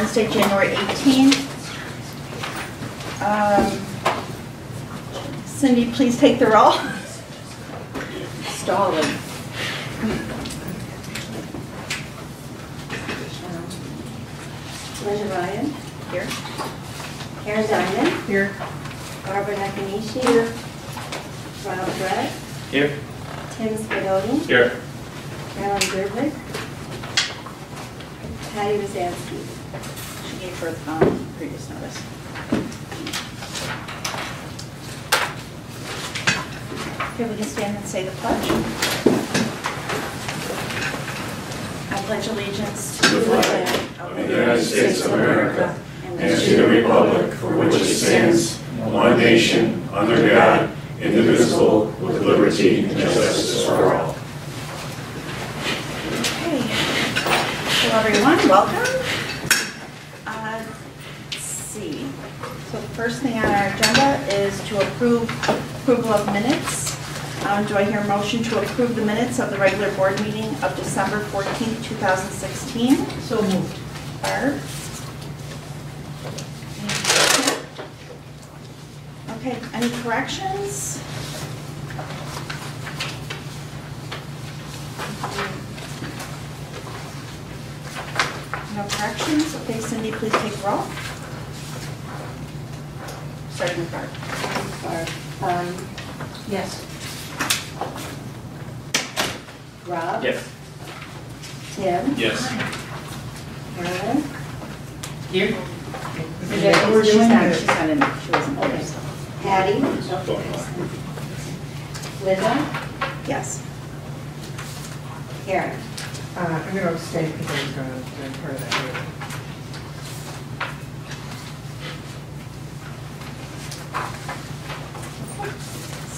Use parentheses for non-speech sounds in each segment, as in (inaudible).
Wednesday, January 18th. Um, Cindy, please take the roll. Stalling. Linda Ryan, Here. Karen Diamond, Here. Barbara Nakanishi. Here. Rob Brett, Here. Tim Spigot, Here. Carolyn Gerber, Patty Rosansky. Her um, previous notice. Okay, we can stand and say the pledge. I pledge allegiance to the flag of the United States of America and to the republic for which it stands, one nation, under God, indivisible, with liberty and justice for all. Okay. Hello, everyone, welcome. Uh, Let's see. So the first thing on our agenda is to approve approval of minutes. Um, Do I hear a motion to approve the minutes of the regular board meeting of December 14th, 2016? So moved. Barb? Okay, any corrections? No corrections? Okay, Cindy, please take roll. Starting with Barb. Barb. Um, Yes. Rob. Yes. Tim. Yes. Carolyn. Here? Is that what we're She's doing? not- She's not in, she wasn't there, so. Patty. Linda. Yes. Karen. Uh, I'm gonna abstain because I was gonna do part of that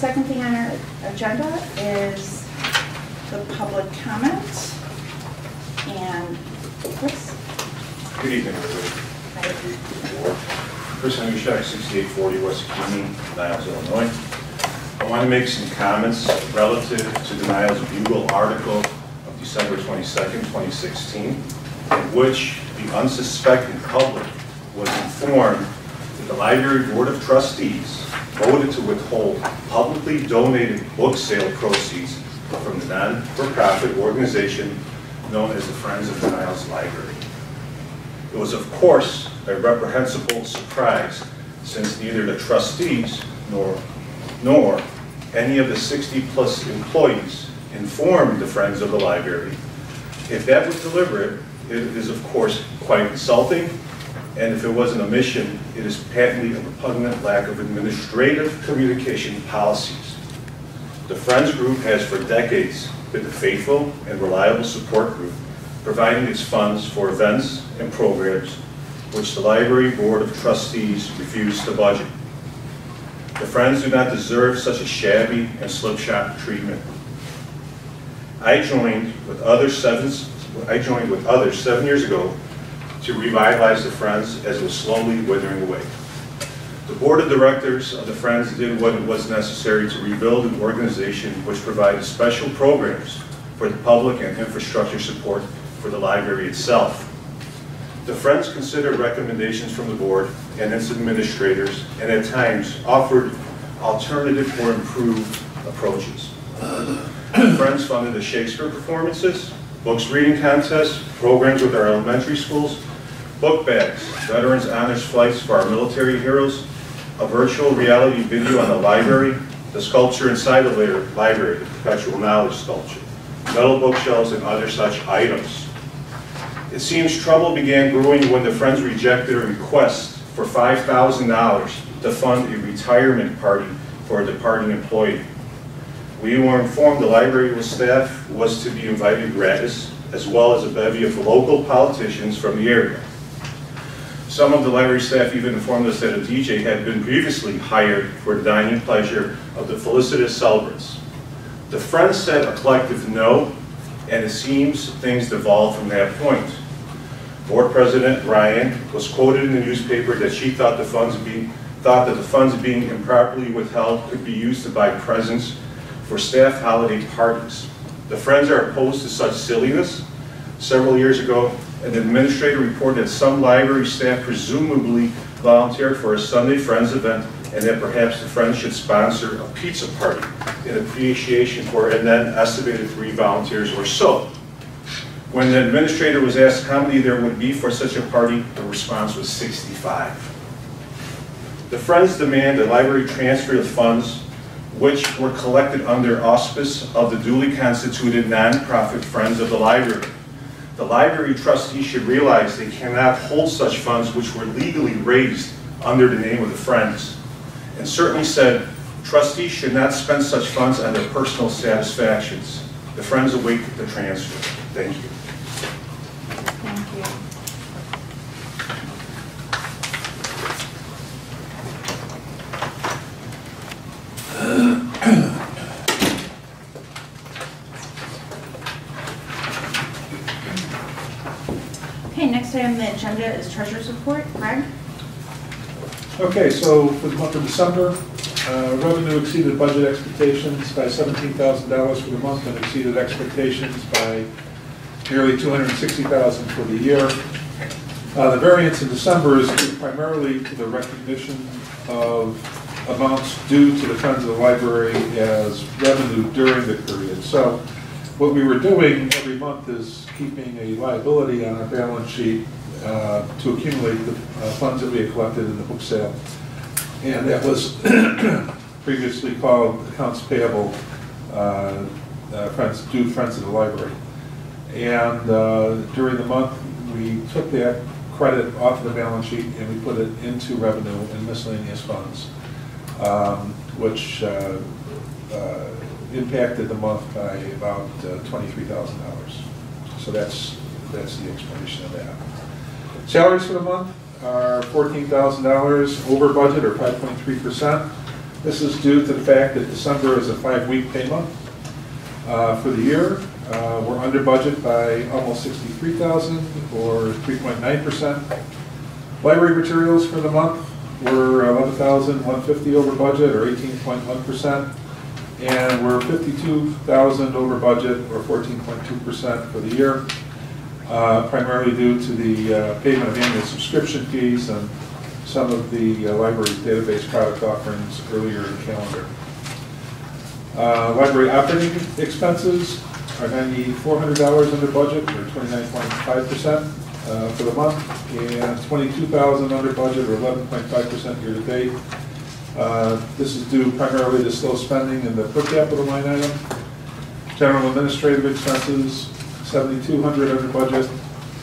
Second thing on our agenda is the public comment. And Chris? Good evening, everybody. Chris Hendershak, 6840 West Keene, Niles, Illinois. I want to make some comments relative to the Niles Bugle article of December 22nd, 2016, in which the unsuspecting public was informed the Library Board of Trustees voted to withhold publicly donated book sale proceeds from the non-for-profit organization known as the Friends of the Niles Library. It was, of course, a reprehensible surprise, since neither the trustees nor, nor any of the 60-plus employees informed the Friends of the Library. If that was deliberate, it is, of course, quite insulting, and if it was an omission, it is patently a repugnant lack of administrative communication policies. The Friends Group has for decades been a faithful and reliable support group, providing its funds for events and programs which the Library Board of Trustees refused to budget. The Friends do not deserve such a shabby and slipshod treatment. I joined with other seven, I joined with others seven years ago to revitalize the Friends as it was slowly withering away. The board of directors of the Friends did what was necessary to rebuild an organization which provided special programs for the public and infrastructure support for the library itself. The Friends considered recommendations from the board and its administrators, and at times offered alternative or improved approaches. The Friends funded the Shakespeare performances, books reading contests, programs with our elementary schools, book bags, veterans honors flights for our military heroes, a virtual reality video on the library, the sculpture inside the library, the perpetual knowledge sculpture, metal bookshelves, and other such items. It seems trouble began brewing when the Friends rejected a request for $5,000 to fund a retirement party for a departing employee. We were informed the library staff was to be invited gratis, as well as a bevy of local politicians from the area. Some of the library staff even informed us that a DJ had been previously hired for the dining pleasure of the felicitous celebrants. The Friends said a collective no, and it seems things devolved from that point. Board President Ryan was quoted in the newspaper that she thought the funds being, thought that the funds being improperly withheld could be used to buy presents for staff holiday parties. The Friends are opposed to such silliness, several years ago, an administrator reported that some library staff presumably volunteered for a Sunday Friends event and that perhaps the Friends should sponsor a pizza party in appreciation for and then estimated three volunteers or so. When the administrator was asked how many there would be for such a party, the response was 65. The Friends demand a library transfer of funds which were collected under auspice of the duly constituted nonprofit Friends of the Library. The library trustees should realize they cannot hold such funds which were legally raised under the name of the Friends. And certainly said, trustees should not spend such funds on their personal satisfactions. The Friends await the transfer. Thank you. Thank you. Okay, next item on the agenda is treasurer's report. Greg? Okay, so for the month of December, uh, revenue exceeded budget expectations by $17,000 for the month and exceeded expectations by nearly $260,000 for the year. Uh, The variance in December is due primarily to the recognition of amounts due to the Friends of the Library as revenue during the period. So what we were doing every month is keeping a liability on our balance sheet uh, to accumulate the uh, funds that we had collected in the book sale. And that was (clears throat) previously called accounts payable, uh, uh, Friends, due Friends of the Library. And uh, during the month, we took that credit off of the balance sheet and we put it into revenue and miscellaneous funds, um, which uh, impacted the month by about uh, $23,000. So that's, that's the explanation of that. Salaries for the month are $14,000 over budget or 5.3%. This is due to the fact that December is a five-week pay month. Uh, For the year, uh, we're under budget by almost 63,000 or 3.9%. Library materials for the month were 11,150 over budget or 18.1%. And we're 52,000 over budget or 14.2% for the year, uh, primarily due to the uh, payment of annual subscription fees and some of the uh, library's database product offerings earlier in the calendar. Uh, Library operating expenses are $9,400 under budget, or 29.5% uh, for the month, and 22,000 under budget, or 11.5% year-to-date. Uh, This is due primarily to slow spending in the per capita line item. General administrative expenses, 7,200 under budget,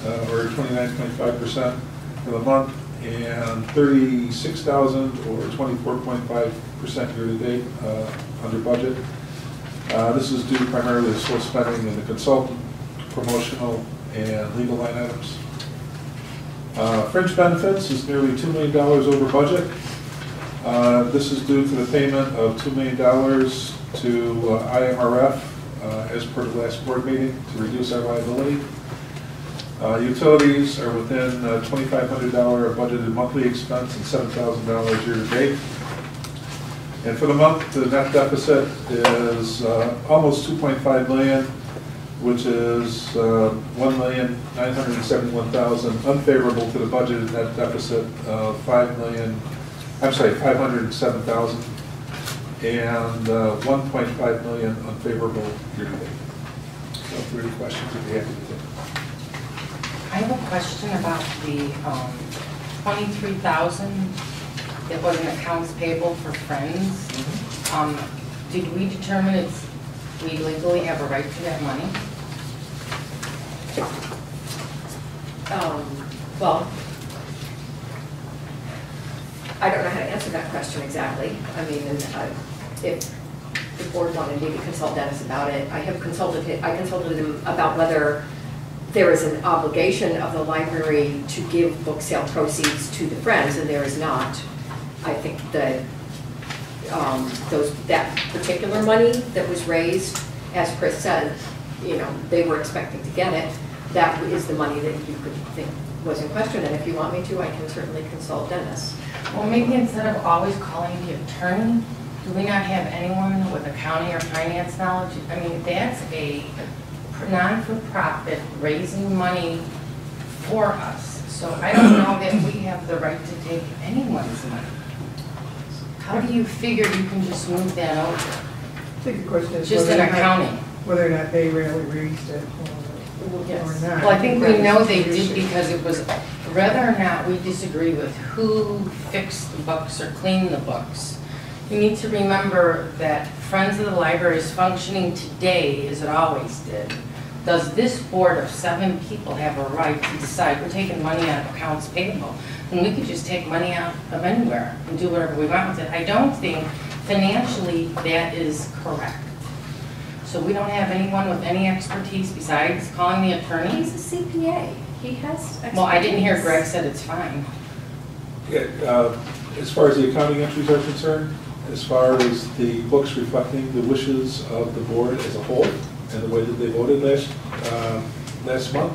uh, or 29.5% for the month, and 36,000 or 24.5% year-to-date uh, under budget. Uh, This is due primarily to slow spending in the consultant, promotional, and legal line items. Uh, Fringe benefits is nearly $2 million over budget. Uh, This is due to the payment of $2 million to uh, IMRF uh, as per the last board meeting to reduce our liability. Uh, Utilities are within uh, $2,500 budgeted monthly expense and $7,000 year-to-date. And for the month, the net deficit is almost 2.5 million, which is uh, 1,971,000 unfavorable to the budgeted net deficit of 5 million, I'm sorry, 507,000, and uh, 1.5 million unfavorable year-to-date. So if there are any questions, I'd be happy to take. I have a question about the um, 23,000 that was in accounts payable for Friends. Um, Did we determine it's, we legally have a right to that money? Um, Well, I don't know how to answer that question exactly. I mean, and, uh, if the board wanted me to consult Dennis about it, I have consulted, hi- I consulted him about whether there is an obligation of the library to give book sale proceeds to the Friends, and there is not. I think that um, those, that particular money that was raised, as Chris said, you know, they were expecting to get it. That is the money that you could think was in question, and if you want me to, I can certainly consult Dennis. Well, maybe instead of always calling the attorney, do we not have anyone with accounting or finance knowledge? I mean, that's a non-for-profit raising money for us. So I don't know that we have the right to take anyone's money. How do you figure you can just move that over? I think the question is Just whether in or not, accounting? whether or not they really raised it or, or Yes. Well, I think we know they did because it was, whether or not we disagree with who fixed the books or cleaned the books, you need to remember that Friends of the Library is functioning today as it always did. Does this board of seven people have a right to decide, we're taking money out of accounts payable? And we could just take money out of anywhere and do whatever we want with it. I don't think financially that is correct. So we don't have anyone with any expertise besides calling the attorneys? He's a CPA. He has Well, I didn't hear. Greg said it's fine. Yeah, uh, As far as the accounting entries are concerned, as far as the books reflecting the wishes of the board as a whole, and the way that they voted last, uh, last month,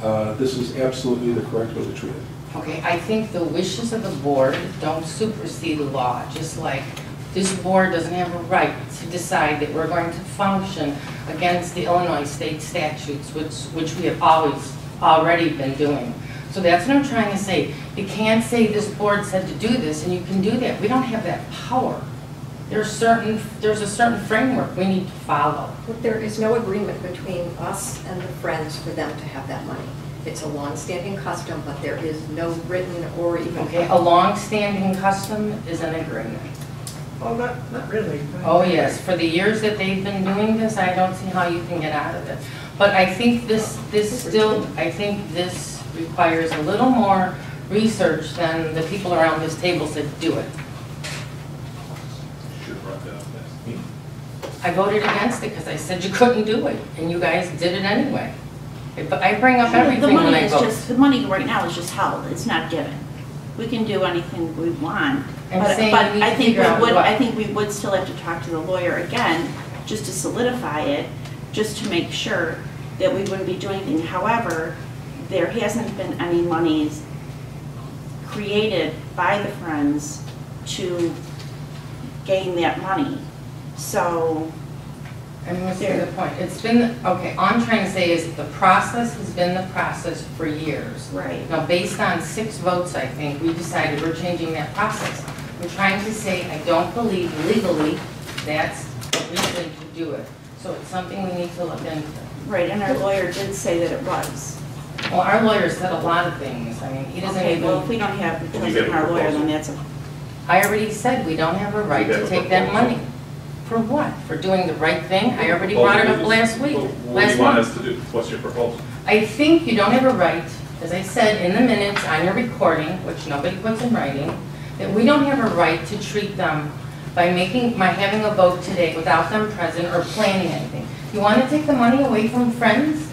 uh, this is absolutely the correct way to treat it. Okay, I think the wishes of the board don't supersede the law, just like this board doesn't have a right to decide that we're going to function against the Illinois state statutes, which, which we have always, already been doing. So that's what I'm trying to say. You can't say this board said to do this, and you can do that. We don't have that power. There's certain, there's a certain framework we need to follow. But there is no agreement between us and the Friends for them to have that money. It's a longstanding custom, but there is no written or even. Okay, a long-standing custom is an agreement. Well, not, not really. Oh, yes, for the years that they've been doing this, I don't see how you can get out of it. But I think this, this still, I think this requires a little more research than the people around this table said, do it. Should have brought that up last meeting. I voted against it because I said you couldn't do it, and you guys did it anyway. But I bring up The everything when money I is vote. just, the money right now is just held, it's not given. We can do anything we want. I'm but- saying but we need I to think figure we out would- what. I think we would still have to talk to the lawyer again, just to solidify it, just to make sure that we wouldn't be doing anything. However, there hasn't been any monies created by the Friends to gain that money. So, I'm missing the point. It's been, okay, all I'm trying to say is the process has been the process for years. right. Now, based on six votes, I think, we decided we're changing that process. We're trying to say, I don't believe legally that's a reason to do it. So it's something we need to look into. Right, and our lawyer did say that it was. Well, our lawyer said a lot of things. I mean, he doesn't Okay, well, if we don't have, we because get of a our lawyer, proposal? then that's a, I already said we don't have a right to take that money. For what? For doing the right thing? I already brought it up last week, What do last you want month. us to do? What's your proposal? I think you don't have a right, as I said in the minutes on your recording, which nobody puts in writing, that we don't have a right to treat them by making, by having a vote today without them present or planning anything. You want to take the money away from friends?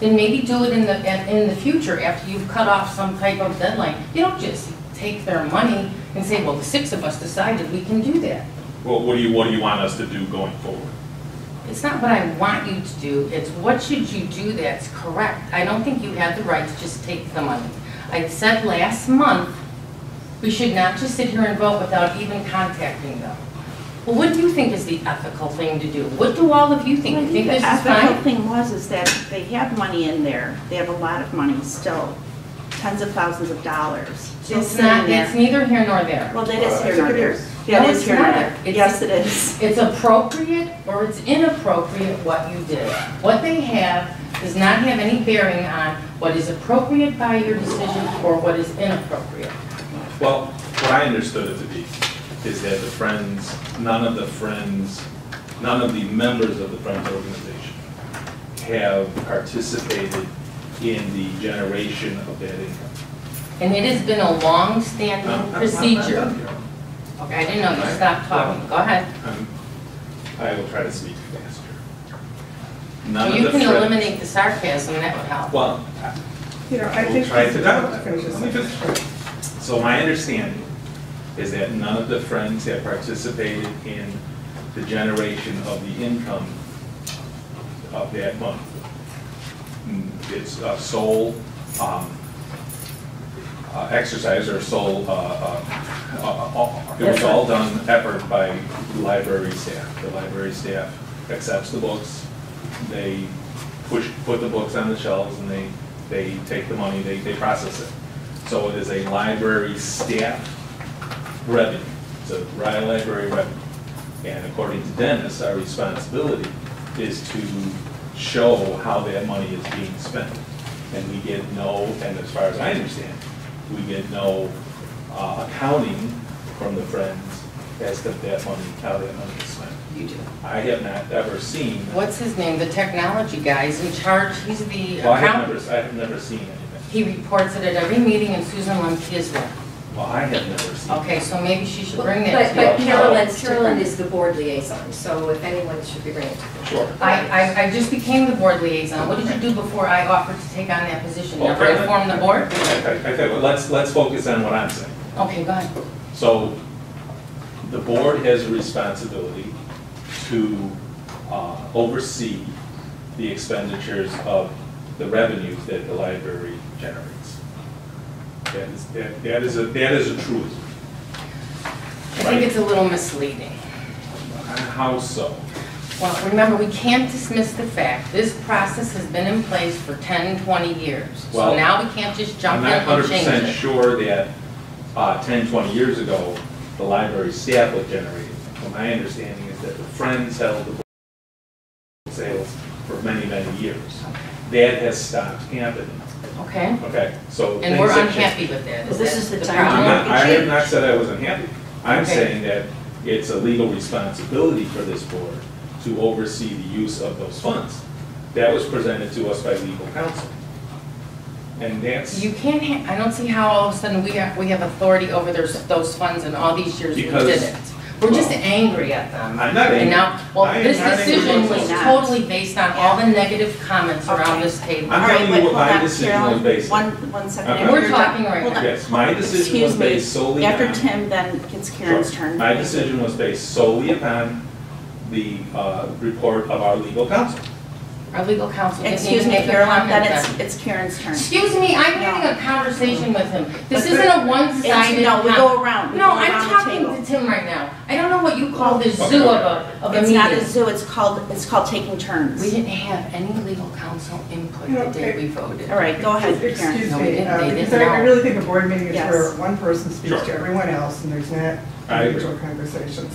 Then maybe do it in the, in the future after you've cut off some type of deadline. You don't just take their money and say, well, the six of us decided we can do that. Well, what do you, what do you want us to do going forward? It's not what I want you to do, it's what should you do that's correct. I don't think you have the right to just take the money. I said last month, we should not just sit here and vote without even contacting them. Well, what do you think is the ethical thing to do? What do all of you think? I You think the this is ethical fine? thing was, is that they have money in there, they have a lot of money still, tens of thousands of dollars. still It's not, it's neither here nor there. Well, that is here nor there. Is. That No, is it's here nor not. there. It's- Yes, it is. It's appropriate or it's inappropriate what you did. What they have does not have any bearing on what is appropriate by your decision or what is inappropriate. Well, what I understood it to be is that the Friends, none of the Friends, none of the members of the Friends organization have participated in the generation of that income. And it has been a I'm- I'm- long-standing I'm not procedure. Done here. Okay, I didn't know, you stopped talking, go ahead. I'm- I will try to speak faster. None Well, of You the can Friends- eliminate the sarcasm, that would help. Well, You know, I We'll think. try to- Finish this Let me finish. sentence. So my understanding is that none of the Friends have participated in the generation of the income of that month. Mm, It's a sole um, uh, exercise or sole, uh, uh, uh, uh, it was all done effort by library staff. The library staff accepts the books they push, put the books on the shelves and they, they take the money, they, they process it. So it is a library staff revenue, it's a library revenue. And according to Dennis, our responsibility is to show how that money is being spent. And we get no, and as far as I understand, we get no uh, accounting from the Friends as to that money, how that money is spent. You do. I have not ever seen. What's his name? The technology guy is in charge, he's the Well, I have accountant. never, I have never seen anything. He reports it at every meeting and Susan Lemke is there. Well, I have never seen. Okay, so maybe she should But bring that but to you. Carolyn, It's Carolyn is the board liaison, so if anyone should be bringing it to the Sure. I, I, I just became the board liaison. What did you do before I offered to take on that position? Never Okay. informed the board? Okay, I, I tell you what, let's, let's focus on what I'm saying. Okay, go ahead. So, the board has a responsibility to uh, oversee the expenditures of the revenues that the library generates. That is, that, that is a, that is a truth. I think it's a little misleading. How so? Well, remember, we can't dismiss the fact, this process has been in place for 10, 20 years. So Well, now we can't just I'm jump in not and hundred change percent it. sure that, uh, 10, 20 years ago, the library staff was generating. Well, my understanding is that the Friends held the book sales for many, many years. That has stopped happening, Okay? okay? So. And we're things have unhappy with that. Well, Is this that is the the time problem? I'm not, I have not said I was unhappy. I'm Okay. saying that it's a legal responsibility for this board to oversee the use of those funds. That was presented to us by legal counsel. And that's. You can't, ha- I don't see how all of a sudden we have, we have authority over those, those funds and all these years we Because- did it. We're just angry at them. I'm not And angry. now, well, I am this not angry decision was whatsoever. totally based on all the negative comments around this table. I'm All right, telling you what my decision was based on. One, one second. Okay. If We're you're talking right hold now. Yes, my decision was Excuse me. based solely on. After Tim, then it's Karen's Sure. turn. My decision was based solely upon the uh, report of our legal counsel. Our legal counsel didn't Excuse even me, make a Carolyn, comment then it's, then. it's Karen's turn. Excuse me, I'm having a conversation with him. This isn't a one-sided. It's- No, we con- go around, we No, go I'm around the talking table. to Tim right now. I don't know what you call the zoo of a, of a It's not a meeting. zoo, it's called, it's called taking turns. We didn't have any legal counsel input the day we voted. All right, go ahead, Karen. Excuse No, we me, didn't- uh, they because didn't I I know. really think a board meeting is Yes. where one person speaks Sure. to everyone else, and there's not I agree. individual conversations.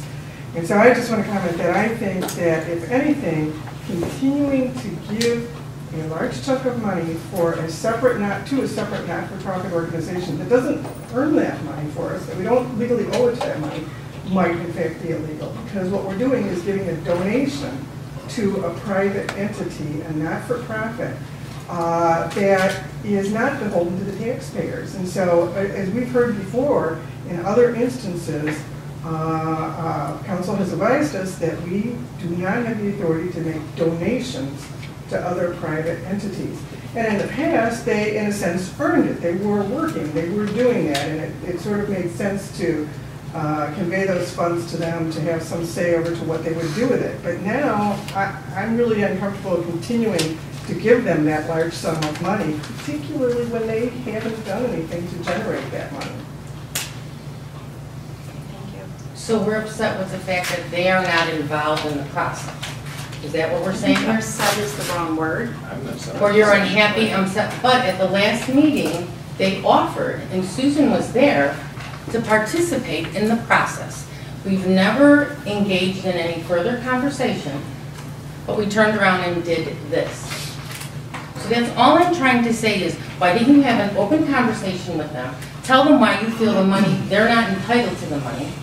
And so I just want to comment that I think that if anything, continuing to give a large chunk of money for a separate, not, to a separate not-for-profit organization that doesn't earn that money for us, that we don't legally owe it to that money, might in fact be illegal. Because what we're doing is giving a donation to a private entity, a not-for-profit, uh, that is not beholden to the taxpayers. And so, as we've heard before, in other instances, uh, uh, has advised us that we do not have the authority to make donations to other private entities. And in the past, they, in a sense, earned it. They were working, they were doing that, and it, it sort of made sense to uh, convey those funds to them, to have some say over to what they would do with it. But now, I, I'm really uncomfortable continuing to give them that large sum of money, particularly when they haven't done anything to generate that money. Thank you. So we're upset with the fact that they are not involved in the process. Is that what we're saying? Upset is the wrong word. I'm not. Or you're unhappy, I'm upset, but at the last meeting, they offered, and Susan was there, to participate in the process. We've never engaged in any further conversation, but we turned around and did this. So that's all I'm trying to say is, why didn't you have an open conversation with them? Tell them why you feel the money, they're not entitled to the money,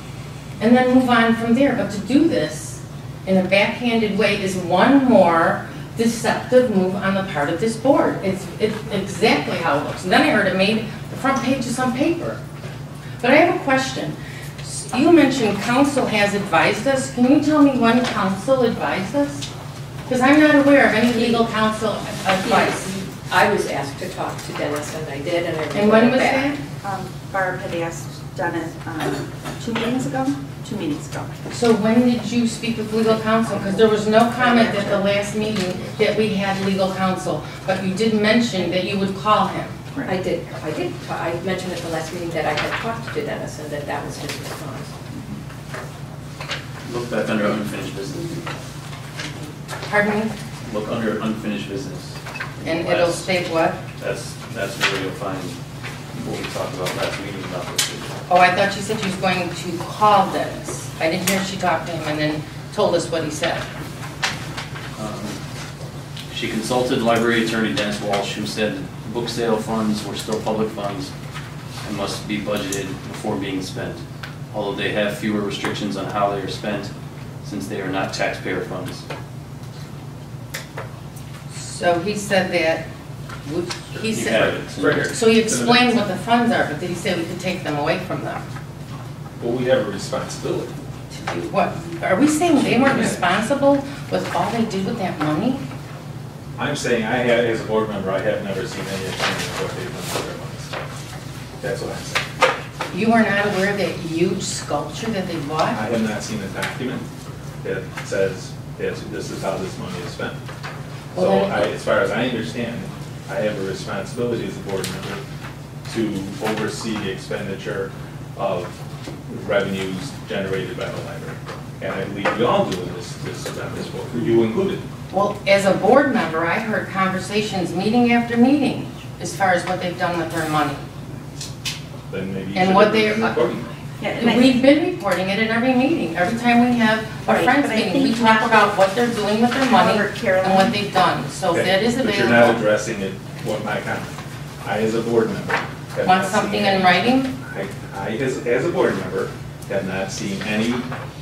and then move on from there. But to do this in a backhanded way is one more deceptive move on the part of this board. It's, it's exactly how it looks. And then I heard it made the front page of some paper. But I have a question. You mentioned counsel has advised us. Can you tell me when counsel advised us? Because I'm not aware of any legal counsel advice. I was asked to talk to Dennis, and I did, and I And when was back. that? Um, Barb had asked, done it, um, two meetings ago? Two meetings ago. So when did you speak with legal counsel? Because there was no comment at the last meeting that we had legal counsel, but you did mention that you would call him. I did, I did, I mentioned at the last meeting that I had talked to Dennis, and that that was his response. Look back under unfinished business. Pardon me? look under unfinished business. And it'll Last- state what? That's, that's where you'll find what we talked about last meeting about this issue. Oh, I thought she said she was going to call Dennis. I didn't hear she talked to him and then told us what he said. Um, She consulted library attorney Dennis Walsh, who said book sale funds were still public funds and must be budgeted before being spent, although they have fewer restrictions on how they are spent since they are not taxpayer funds. So he said that, would- he You have said, it, it's here. so he explained what the funds are, but did he say we could take them away from them? But we have a responsibility. To do what? Are we saying they weren't responsible with all they did with that money? I'm saying, I have, as a board member, I have never seen any accounting of what they've done with their money. That's what I'm saying. You are not aware of that huge sculpture that they bought? I bought? have not seen a document that says, yes, this is how this money is spent. So Well, then- I, as far as I understand, I have a responsibility as a board member to oversee the expenditure of revenues generated by the library. And I believe we all do in this, this, this board, you included. Well, as a board member, I heard conversations, meeting after meeting, as far as what they've done with their money. Then maybe you And should what they- reporting. Yeah, We've been reporting it at every meeting, every time we have a Right, friends meeting, we talk about what they're doing with their money However, Carolyn- and what they've done, so if Okay, that is But you're not addressing it, what my comment. I, as a board member. have Want not something seen in any- writing? I, I, as, as a board member, have not seen any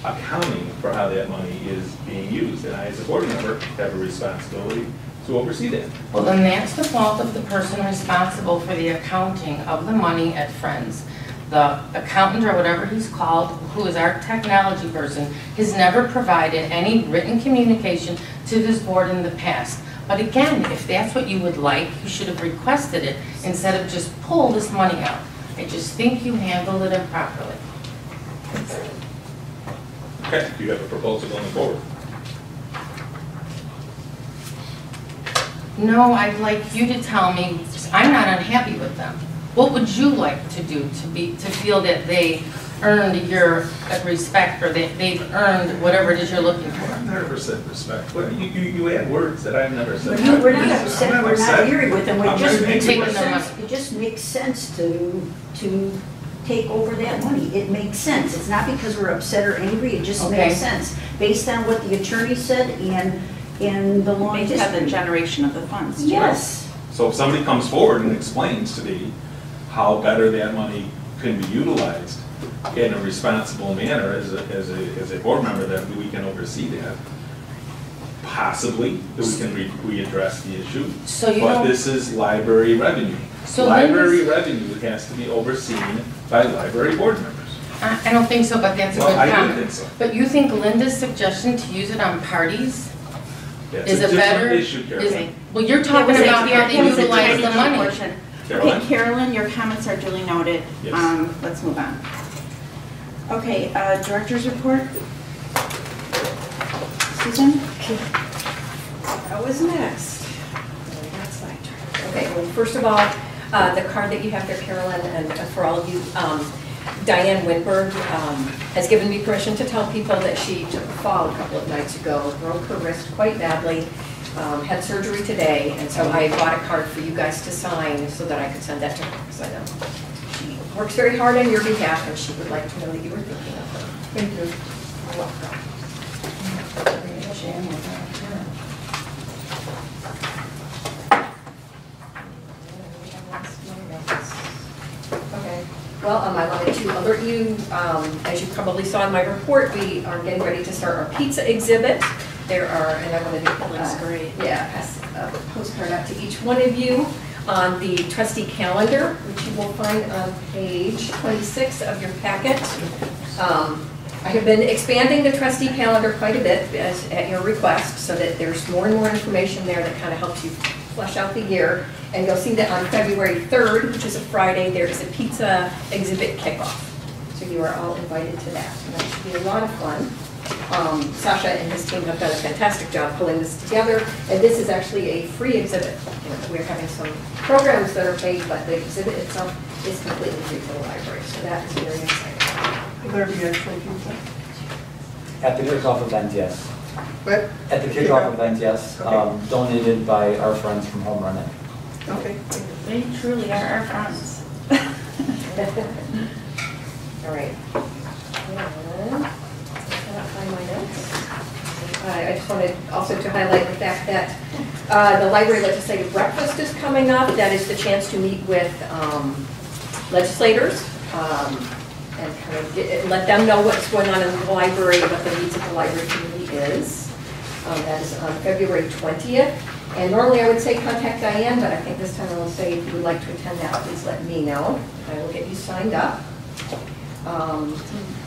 accounting for how that money is being used. And I, as a board member, have a responsibility to oversee that. Well, then that's the fault of the person responsible for the accounting of the money at Friends. The accountant or whatever he's called, who is our technology person, has never provided any written communication to this board in the past. But again, if that's what you would like, you should have requested it instead of just pull this money out. I just think you handled it improperly. Okay, do you have a proposal going forward. No, I'd like you to tell me, I'm not unhappy with them. What would you like to do to be, to feel that they earned your respect or that they've earned whatever it is you're looking for? I've never said respect. Well, you, you, you add words that I've never said. No, we're not I'm upset, we're upset. not angry with them, we I'm just not makes angry Taking sense, it just makes sense to, to take over that money. It makes sense, it's not because we're upset or angry, it just Okay. makes sense. Based on what the attorney said and, and the long Based on the generation of the funds. too. Yes, So if somebody comes forward and explains to me how better that money can be utilized in a responsible manner as a, as a, as a board member, that we can oversee that. Possibly, that we can re, readdress the issue. So you But don't, this is library revenue. So Library Linda's- revenue has to be overseen by library board members. I, I don't think so, but that's a Well, good I do comment. think so. But you think Linda's suggestion to use it on parties That's is a a better? different issue, is- Well, you're talking about how they it was a utilize the tiny money. Portion. Carolyn? Okay, Carolyn, your comments are duly noted. Yes. Um, let's move on. Okay, uh, director's report. Susan? Okay. What was next? That's sidetracked. Okay, well, first of all, uh, the card that you have there, Carolyn, and for all of you, um, Diane Winberg um, has given me permission to tell people that she took a fall a couple of nights ago, broke her wrist quite badly, um, had surgery today, and so I bought a card for you guys to sign so that I could send that to her, because I know she works very hard on your behalf, and she would like to know that you were thinking of her. Thank you. You're welcome. Jam with that, yeah. Okay. Well, um, I wanted to alert you, um, as you probably saw in my report, we are getting ready to start our pizza exhibit. There are, and I wanted to. That looks uh, great. Yeah, pass a postcard out to each one of you on the trustee calendar, which you will find on page 26 of your packet. Um, I have been expanding the trustee calendar quite a bit as, at your request, so that there's more and more information there that kind of helps you flesh out the year. And you'll see that on February 3rd, which is a Friday, there is a pizza exhibit kickoff. So you are all invited to that, and that should be a lot of fun. Um, Sasha and his team have done a fantastic job pulling this together, and this is actually a free exhibit. You know, We're having some programs that are paid, but the exhibit itself is completely free for the library, so that is very exciting. Will there be actual pizza? At the clerk's office end, yes. But, At the kickoff event, yes, Okay. um, donated by our friends from Home Run Inn. okay. They truly are our friends. (laughs) All right. (laughs) And, I cannot find my notes. I I just wanted also to highlight the fact that uh, the library legislative breakfast is coming up. That is the chance to meet with um, legislators um, and kind of get- let them know what's going on in the library, and what the needs of the library community is. Um, That is on February 20th. And normally I would say contact Diane, but I think this time I will say if you would like to attend that, please let me know. I will get you signed up. Um,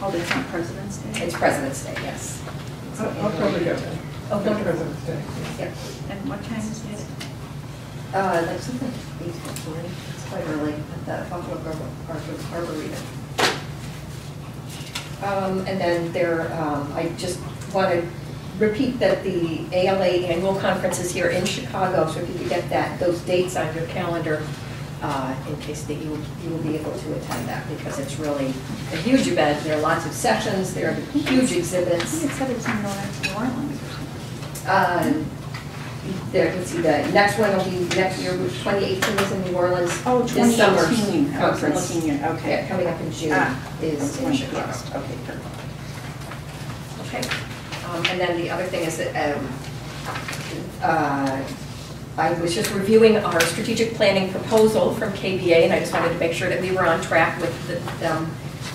Oh, it's President's Day? It's President's Day, yes. I'll I'll probably get that. Oh, On President's Day. Yep. And what time is it? Uh, like something, eight fifteen, it's quite early at the Buffalo Grove Arbor- Arboretum. Um, and then there, um, I just want to repeat that the ALA annual conference is here in Chicago, so if you could get that, those dates on your calendar, uh, in case that you, you will be able to attend that, because it's really a huge event, there are lots of sessions, there are huge exhibits. I think exhibits. it said it's in New Orleans or. Um, There, let's see, the next one will be next year, 2018 is in New Orleans. Oh, This summer's 2018. I was conference. looking at, Yeah, okay. coming up in June Ah, is in Chicago. Okay, perfect. Okay. Um, And then the other thing is that um, uh, I was just reviewing our strategic planning proposal from KBA, and I just wanted to make sure that we were on track with the- them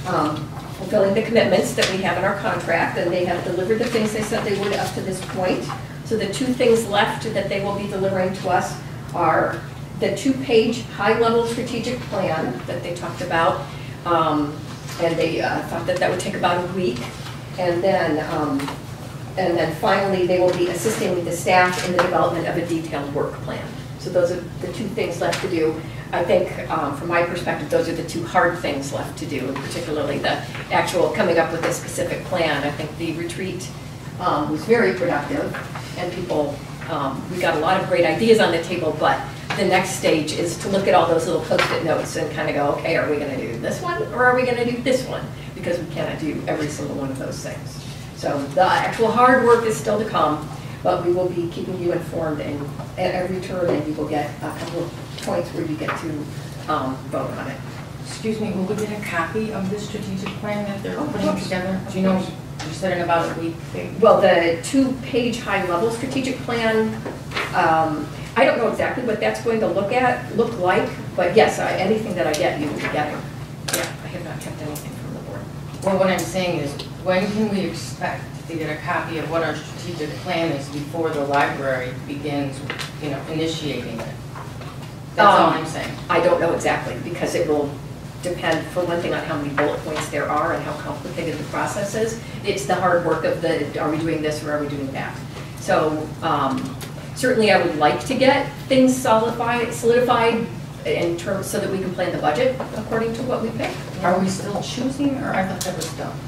um, fulfilling the commitments that we have in our contract, and they have delivered the things they said they would up to this point. So the two things left that they will be delivering to us are the two-page high-level strategic plan that they talked about, um, and they uh, thought that that would take about a week. And then, um, and then finally, they will be assisting the staff in the development of a detailed work plan. So those are the two things left to do. I think, um, from my perspective, those are the two hard things left to do, particularly the actual coming up with a specific plan. I think the retreat um, was very productive, and people, um, we got a lot of great ideas on the table, but the next stage is to look at all those little post-it notes and kind of go, okay, are we going to do this one, or are we going to do this one? Because we cannot do every single one of those things. So the actual hard work is still to come, but we will be keeping you informed and at every turn, and you will get a couple of points where you get to um, vote on it. Excuse me, will we get a copy of this strategic plan that they're Oh, putting together? Do you know, you said in about a week? Well, the two-page high-level strategic plan, um, I don't know exactly what that's going to look at, look like, but yes, I- anything that I get, you will be getting. Yeah, I have not kept anything from the board. Well, what I'm saying is, when can we expect to get a copy of what our strategic plan is before the library begins, you know, initiating it? That's all Um, I'm saying. I don't know exactly, because it will depend, for one thing, on how many bullet points there are and how complicated the process is. It's the hard work of the, are we doing this or are we doing that? So um, certainly I would like to get things solidified, solidified in terms, so that we can plan the budget according to what we pick. Are we still choosing, or I thought that was done?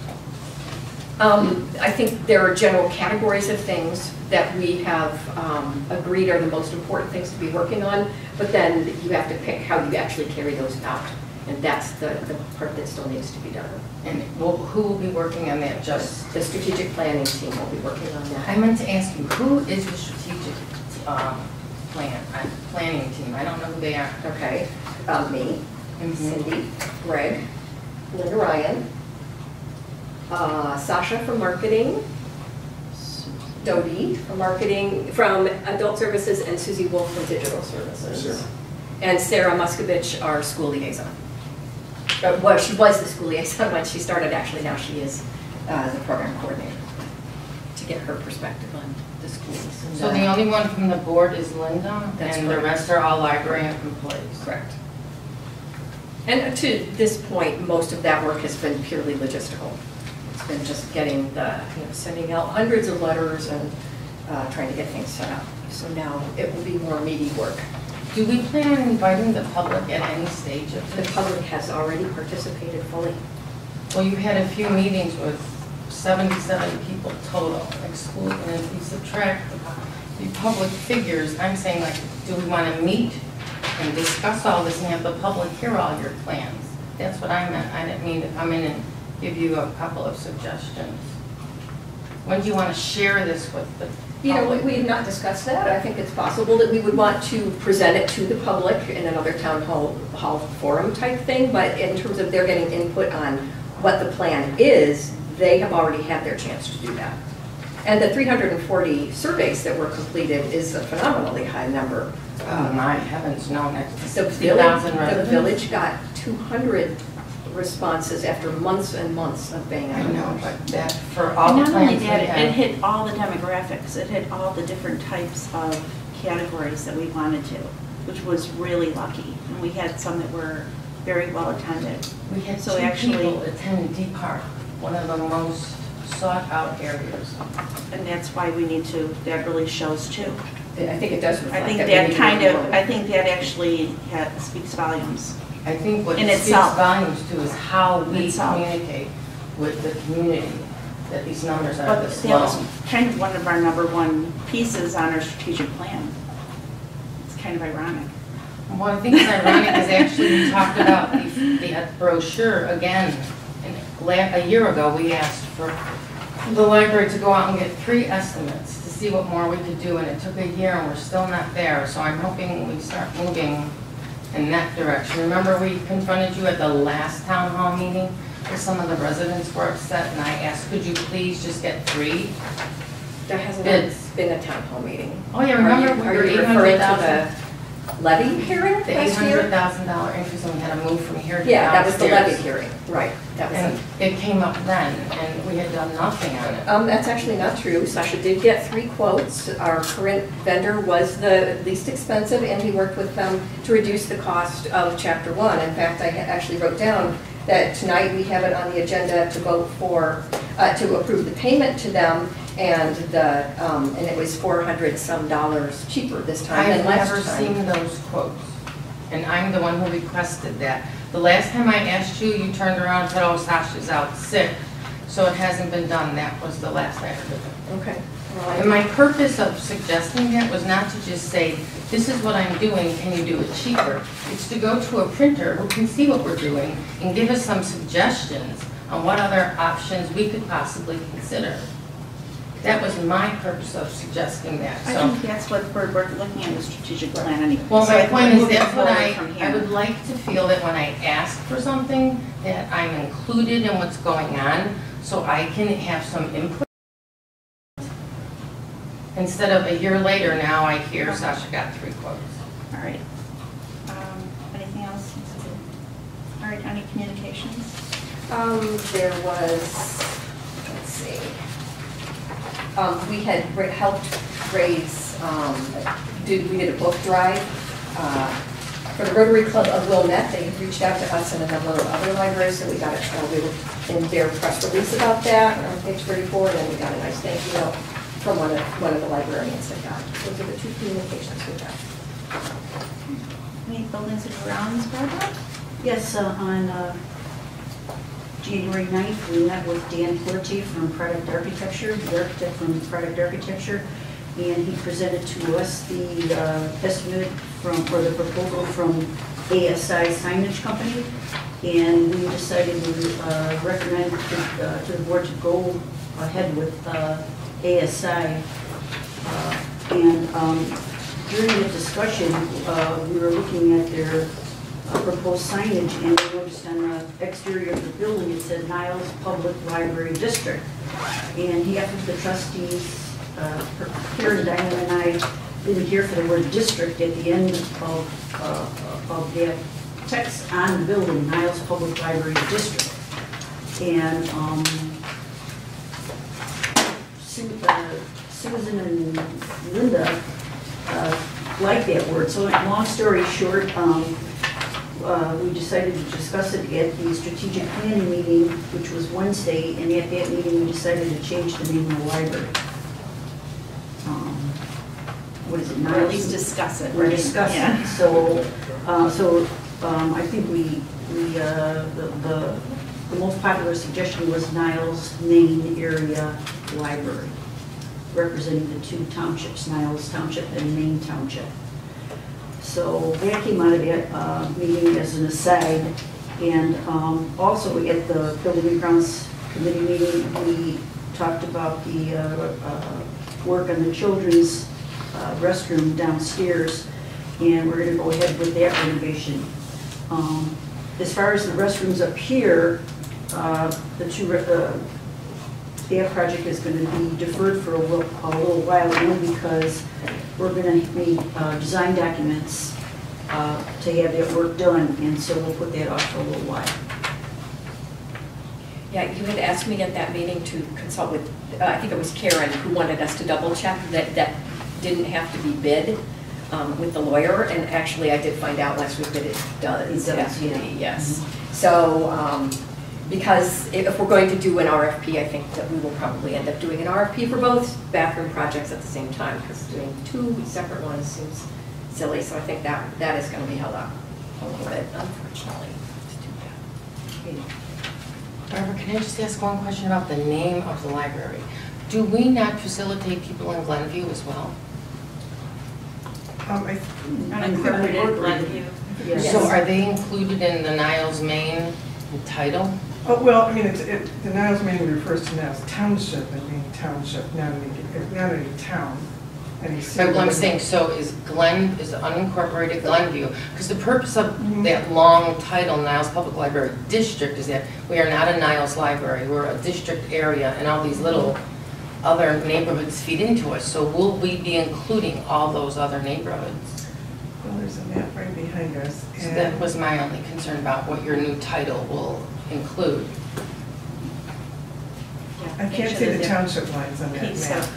Um, I think there are general categories of things that we have um, agreed are the most important things to be working on, but then you have to pick how you actually carry those out. And that's the, the part that still needs to be done. And will- who will be working on that, just? The strategic planning team will be working on that. I meant to ask you, who is the strategic um, plan, uh, planning team? I don't know who they are. Okay, uh, me, Mhm. Cindy, Greg, Linda Ryan, uh, Sasha from marketing, Dodie from marketing, from adult services, and Susie Wolf from digital services. Sarah. And Sarah Muskovich, our school liaison. Well, she was the school liaison when she started, actually, now she is uh, the program coordinator, to get her perspective on the schools. and, So the only one from the board is Linda? That's And the rest are all library employees? Correct. And to this point, most of that work has been purely logistical. It's been just getting the, you know, sending out hundreds of letters and uh, trying to get things set up. So now it will be more meaty work. Do we plan on inviting the public at any stage of The this? public has already participated fully. Well, you had a few meetings with 77 people total, excluding, and if we subtract the the public figures, I'm saying like, do we want to meet and discuss all this and have the public hear all your plans? That's what I meant. I didn't mean to come in and give you a couple of suggestions. When do you want to share this with the You know, we have not discussed that. I think it's possible that we would want to present it to the public in another town hall, hall forum type thing, but in terms of their getting input on what the plan is, they have already had their chance to do that. And the 340 surveys that were completed is a phenomenally high number. Oh, my heavens, no, The 60,000 village, the village got 200 responses after months and months of banging I on the know, door. but that, for all the Not only plans we that, it have. hit all the demographics, it hit all the different types of categories that we wanted to, which was really lucky. And we had some that were very well attended. We had So two actually- people attend Dee Park, one of the most sought-out areas. And that's why we need to, that really shows too. I think it does reflect. I think that we that need kind more of, work. I think that actually ha- speaks volumes. I think what In speaks itself. volumes to is how we itself. communicate with the community, that these numbers are But this that was low. kind of one of our number one pieces on our strategic plan. It's kind of ironic. What I think is ironic is actually we talked about the the brochure again. And la- A year ago, we asked for the library to go out and get three estimates to see what more we could do, and it took a year and we're still not there. So I'm hoping we start moving in that direction. Remember, we confronted you at the last town hall meeting, where some of the residents were upset, and I asked, could you please just get three? There hasn't bids. been a town hall meeting. Oh, yeah, Are remember, you- we Are were you eight referring hundred to thousand. The levy hearing The eight last hundred year? thousand dollar increase, and we had to move from here to Yeah, that was the levy hearing, right. That was And it. it came up then, and we had done nothing on it. Um, that's actually not true. Sasha did get three quotes. Our current vendor was the least expensive, and we worked with them to reduce the cost of chapter one. In fact, I had actually wrote down that tonight we have it on the agenda to vote for, uh, to approve the payment to them, and the, um, and it was four hundred some dollars cheaper this time I've than last never time. seen those quotes, and I'm the one who requested that. The last time I asked you, you turned around and said, oh, Sasha's out sick, so it hasn't been done. That was the last I heard of it. Okay. Well, I- And my purpose of suggesting that was not to just say, this is what I'm doing, can you do it cheaper? It's to go to a printer who can see what we're doing and give us some suggestions on what other options we could possibly consider. That was my purpose of suggesting that, I so. think that's what we're, we're looking at the strategic plan anyway. Well, So I my think point is, moving that's what forward I, from I here. would like to feel that when I ask for something, that I'm included in what's going on, so I can have some input. Instead of a year later, now I hear Sasha got three quotes. All right. Um, Anything else? All right, any communications? Um, there was, let's see. Um, we had helped raise, um, did, we did a book drive, uh, for the Rotary Club of Wilmette. They had reached out to us and a number of other libraries, so we got it, uh, we were in their press release about that on page thirty-four, and then we got a nice thank you note from one of, one of the librarians that got. Those are the two communications we got. Any buildings and grounds, Barbara? Yes, uh, on uh, January 9th, we met with Dan Forte from Product Architecture, the architect from Product Architecture, and he presented to us the uh, estimate from, the proposal from ASI Signage Company, and we decided to uh, recommend to uh, to the board to go ahead with uh, ASI. Uh, And um, during the discussion, uh, we were looking at their uh, proposed signage, and we noticed on the exterior of the building, it said Niles Public Library District. And half of the trustees, uh, Karen, Diana, and I didn't hear for the word district at the end of, uh, of that text on the building, Niles Public Library District. And um, uh, Susan and Linda uh, like that word. So long story short, um, uh, we decided to discuss it at the strategic planning meeting, which was Wednesday, and at that meeting, we decided to change the name of the library. Um, What is it? Or at least Niles? discuss it. We're right? discussing, Yeah. so, uh, so um, I think we, we, uh, the, the the most popular suggestion was Niles Maine Area Library, representing the two townships, Niles Township and Maine Township. So that came out of that uh, meeting as an aside, and um, also at the Building and Grounds Committee meeting, we talked about the uh, uh, work on the children's uh, restroom downstairs, and we're gonna go ahead with that renovation. Um, As far as the restrooms up here, uh, the two, uh, that project is gonna be deferred for a little, a little while, only because we're gonna need uh, design documents uh, to have that work done, and so we'll put that off for a little while. Yeah, you had asked me at that meeting to consult with, uh, I think it was Karen, who wanted us to double check that that didn't have to be bid um, with the lawyer, and actually I did find out last week that it does It does, to yeah. yes. So, um, because if if we're going to do an RFP, I think that we will probably end up doing an RFP for both bathroom projects at the same time, because doing two separate ones seems silly, so I think that, that is gonna be held up a little bit, unfortunately. It's too bad. Barbara, can I just ask one question about the name of the library? Do we not facilitate people in Glenview as well? Um, I, Unincorporated Glenview. Yes. So are they included in the Niles Maine title? Oh, well, I mean, it's, it, the Niles Maine refers to Niles Township, and being township, not any, not any town, any city. But what I'm saying, so is Glen, is unincorporated Glenview? Because the purpose of mm-hmm. that long title, Niles Public Library District, is that we are not a Niles library, we're a district area, and all these little other neighborhoods feed into us. So will we be including all those other neighborhoods? Well, there's a map right behind us, So that was my only concern about what your new title will include. I can't see the township lines on that map.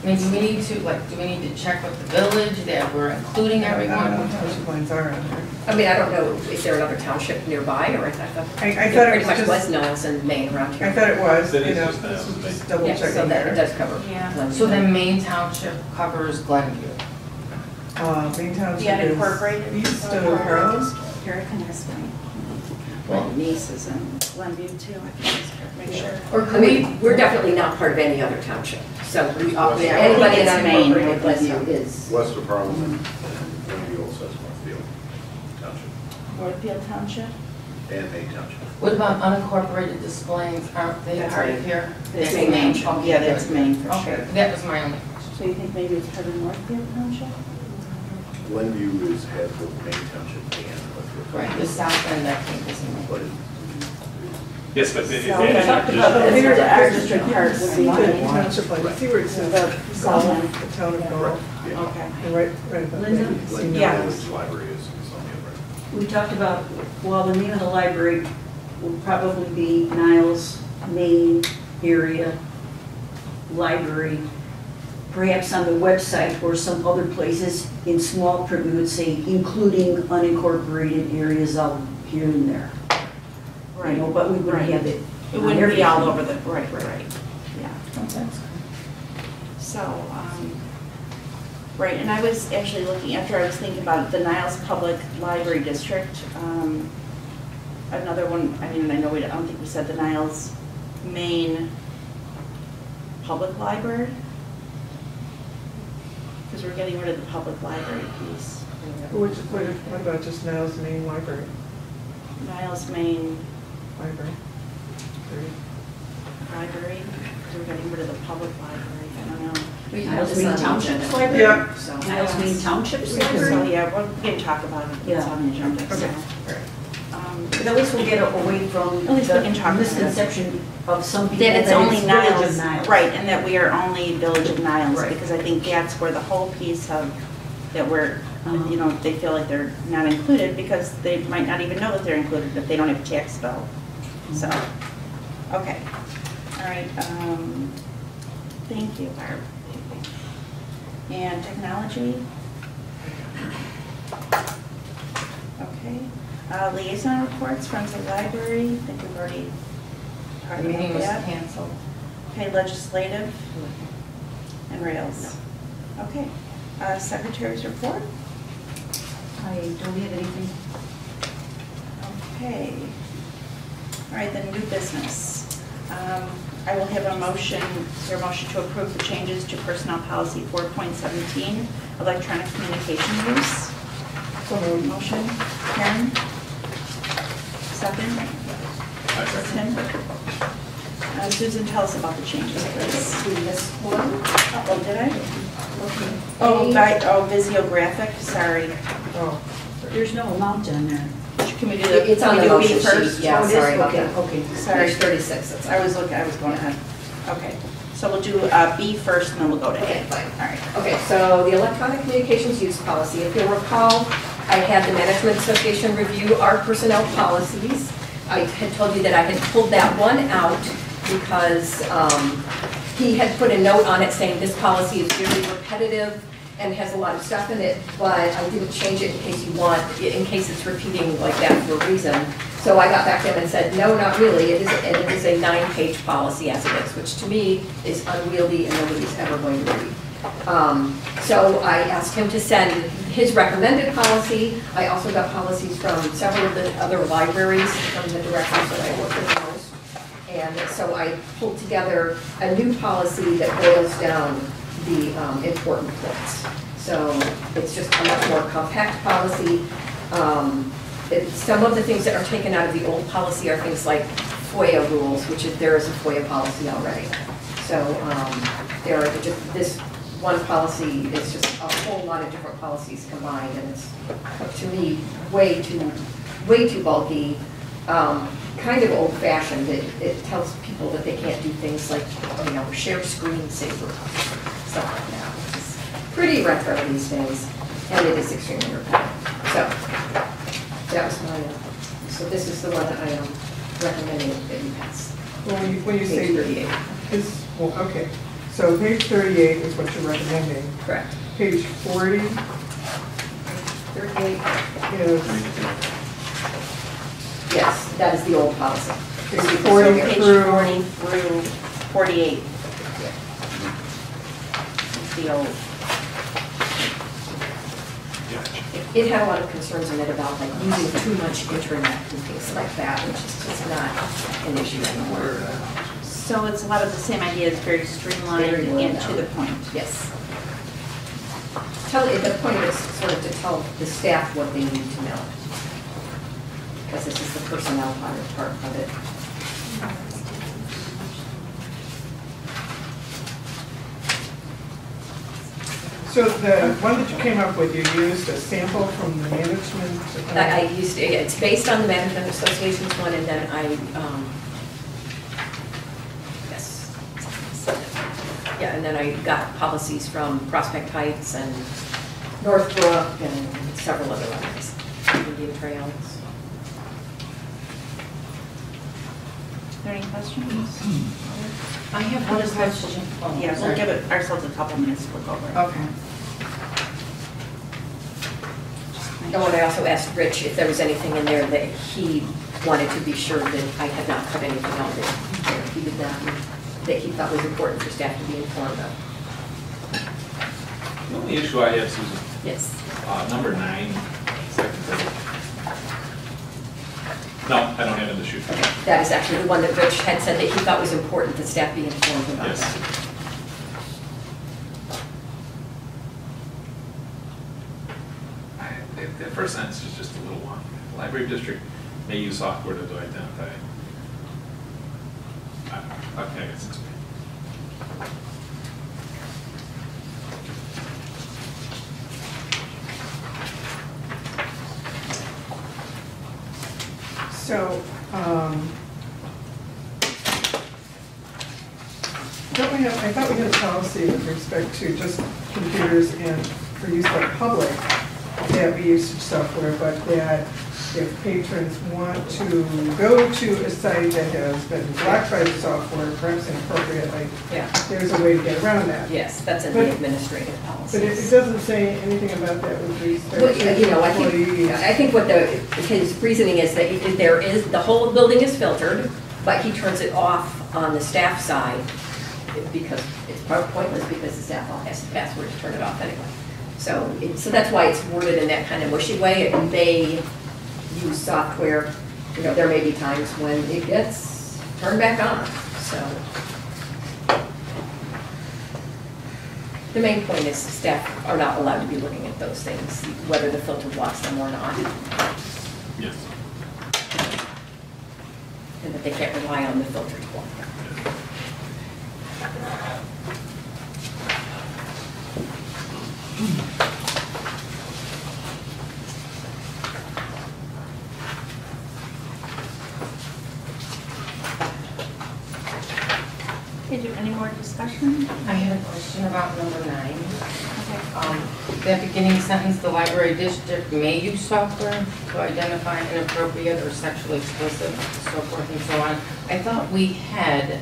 I mean, do we need to, like, do we need to check with the village that we're including I don't know what everyone? township lines are on there. I mean, I don't know, is there another township nearby, or I thought, I, I it thought it pretty was much was Niles and Maine around here. I thought it was, you is know, just this Niles was and just double Yeah, so checking that, it there. does cover. Yeah. Glenview. So then Maine Township covers Glenview. Uh, Maine Township is unincorporated. east of Harrow. Here, I can ask my, my nieces in Glenview too, I can ask her, make sure. Or I could we, mean, we're definitely not part of any other township, so we, uh, Yeah, I anybody think in it's Maine, unincorporated I Glenview is. West of Harlem and Glenview also Northfield Township Northfield Township? and May Township. what about unincorporated Des Plaines, aren't they That's part right. of here? That's Main. Maine. Okay, Yeah, that's good. Maine for Okay, sure. that was my only question. So you think maybe it's part of Northfield Township? Glenview is, has of May Township and Northfield. Right, the south end, I think, is in Yes, but it- So we it- talked about Oh, this, here, the our here, district you part can would see the township line, see where it says The Golf, southern. the town of Golf, Okay. and right, right above that, you can see Glenview Yeah. Niles. Library is, is on the other. We talked about, well, the name of the library will probably be Niles Maine Area Library. Perhaps on the website or some other places, in small print, we would say including unincorporated areas out here and there. You know, but we wouldn't have it. It wouldn't be all over the, Right, right, right, yeah. So, um, right, and I was actually looking, after I was thinking about the Niles Public Library District, um, another one, I mean, I know we, I don't think we said the Niles Maine Public Library. Because we're getting rid of the public library piece. Which, what what about just Niles Maine Library, Niles Maine library? Library, because we're getting rid of the public library, I don't know. We have Niles this Maine on the uh, Township's agenda. library? Yeah. So. Niles Maine Township's So, library? yeah, we'll, we can talk about it, it's Yeah. on the agenda, so. Okay. Um, But at least we'll get away from At least we can the talk about it. misconception of some people That that it's only Village Niles, of Niles. right, and that we are only Village of Niles, Right. because I think that's where the whole piece of, that we're, Uh-huh. you know, they feel like they're not included, because they might not even know that they're included if they don't have a tax bill. So, okay, all right, um, thank you, Barb. And technology? Okay, uh, liaison reports, Friends of the Library, I think we've already The talked meeting about was that. canceled. Okay, legislative and RAILS. Okay, uh, secretary's report? I don't have anything. Okay. All right, then new business. Um, I will have a motion, is there a motion to approve the changes to personnel policy 4.17, electronic communication use? So moved. Motion, Karen? Second? I second. Tim? Uh, Susan, tell us about the changes, please. See this one? Oh, did I? Okay. Oh, by, oh, Visiographic, sorry. Oh, There's no amount on there. Can we do the, It's can on we the do B motion first? sheet, yeah, Oh, it is? sorry about Okay, that. Okay. Sorry. Page 36, that's I was looking, I was going ahead. Okay, so we'll do uh, B first and then we'll go to Okay, A. fine. All right. Okay, so the electronic communications use policy, if you'll recall, I had the Management Association review our personnel policies. I had told you that I had pulled that one out because um, he had put a note on it saying this policy is very repetitive and has a lot of stuff in it, but I didn't change it in case you want, in case it's repeating like that for a reason. So I got back to him and said, no, not really, it is, and it is a nine-page policy as it is, which to me is unwieldy and nobody's ever going to read. Um, So I asked him to send his recommended policy. I also got policies from several of the other libraries, from the directors that I work with most. And so I pulled together a new policy that boils down the um, important points. So it's just a much more compact policy. Um, it- Some of the things that are taken out of the old policy are things like FOIA rules, which is, there is a FOIA policy already. So um, there are just, this one policy is just a whole lot of different policies combined, and it's, to me, way too, way too bulky, um, kind of old-fashioned. It, it tells people that they can't do things like, you know, share screensaver, stuff like that. It's Pretty retro these days, and it is extremely repetitive. So, that was my, uh, so this is the one that I am recommending that you pass. well, when you, when you say, 38, is, well, okay. So page thirty-eight is what you're recommending. correct. Page forty 38, is, yes, that is the old policy. page So forty page through, 40 through 48. The old. It had a lot of concerns in it about like using too much internet and things like that, which is just not an issue anymore. So it's a lot of the same ideas, very streamlined Very well and to done. the point. Yes. Tell, the point is sort of to tell the staff what they need to know. Because this is the personnel part part of it. so the one that you came up with, you used a sample from the management. uh, I, I used, it's based on the Management Association's one, and then I, um, yes. Yeah, and then I got policies from Prospect Heights and Northbrook and several other ones, Indian Trails. Are there any questions? I have one question. Oh, Yeah, we'll sorry. give it ourselves a couple minutes to look over it. Okay. Oh, and I also asked Rich if there was anything in there that he wanted to be sure that I had not cut anything out that he did not, that he thought was important for staff to be informed of. The only issue I have, Susan, Yes. uh, number nine, second page. No, I don't have it in the shoot. That is actually the one that Rich had said that he thought was important that staff be informed about. Yes. I- The the first sentence is just a little wonky. Library district may use software to identify. Okay. So, um, don't we have, I thought we had a policy with respect to just computers and for use by the public, that we use software, but that if patrons want to go to a site that has been blocked by the software, perhaps inappropriately, Yeah, there's a way to get around that. yes, that's in the But- administrative But it, it doesn't say anything about that with Well, to you know, I think, employees. I think what the, his reasoning is that there is, the whole building is filtered, but he turns it off on the staff side because it's pointless because the staff all has the password to turn it off anyway. So, it- so that's why it's worded in that kind of mushy way. It may use software, you know, there may be times when it gets turned back on, so. The main point is staff are not allowed to be looking at those things, whether the filter blocks them or not. Yes. And that they can't rely on the filtered form. Okay, do you have any more discussion? I had a question about number nine. Okay. Um, That beginning sentence, the library district may use software to identify inappropriate or sexually explicit, so forth and so on. I thought we had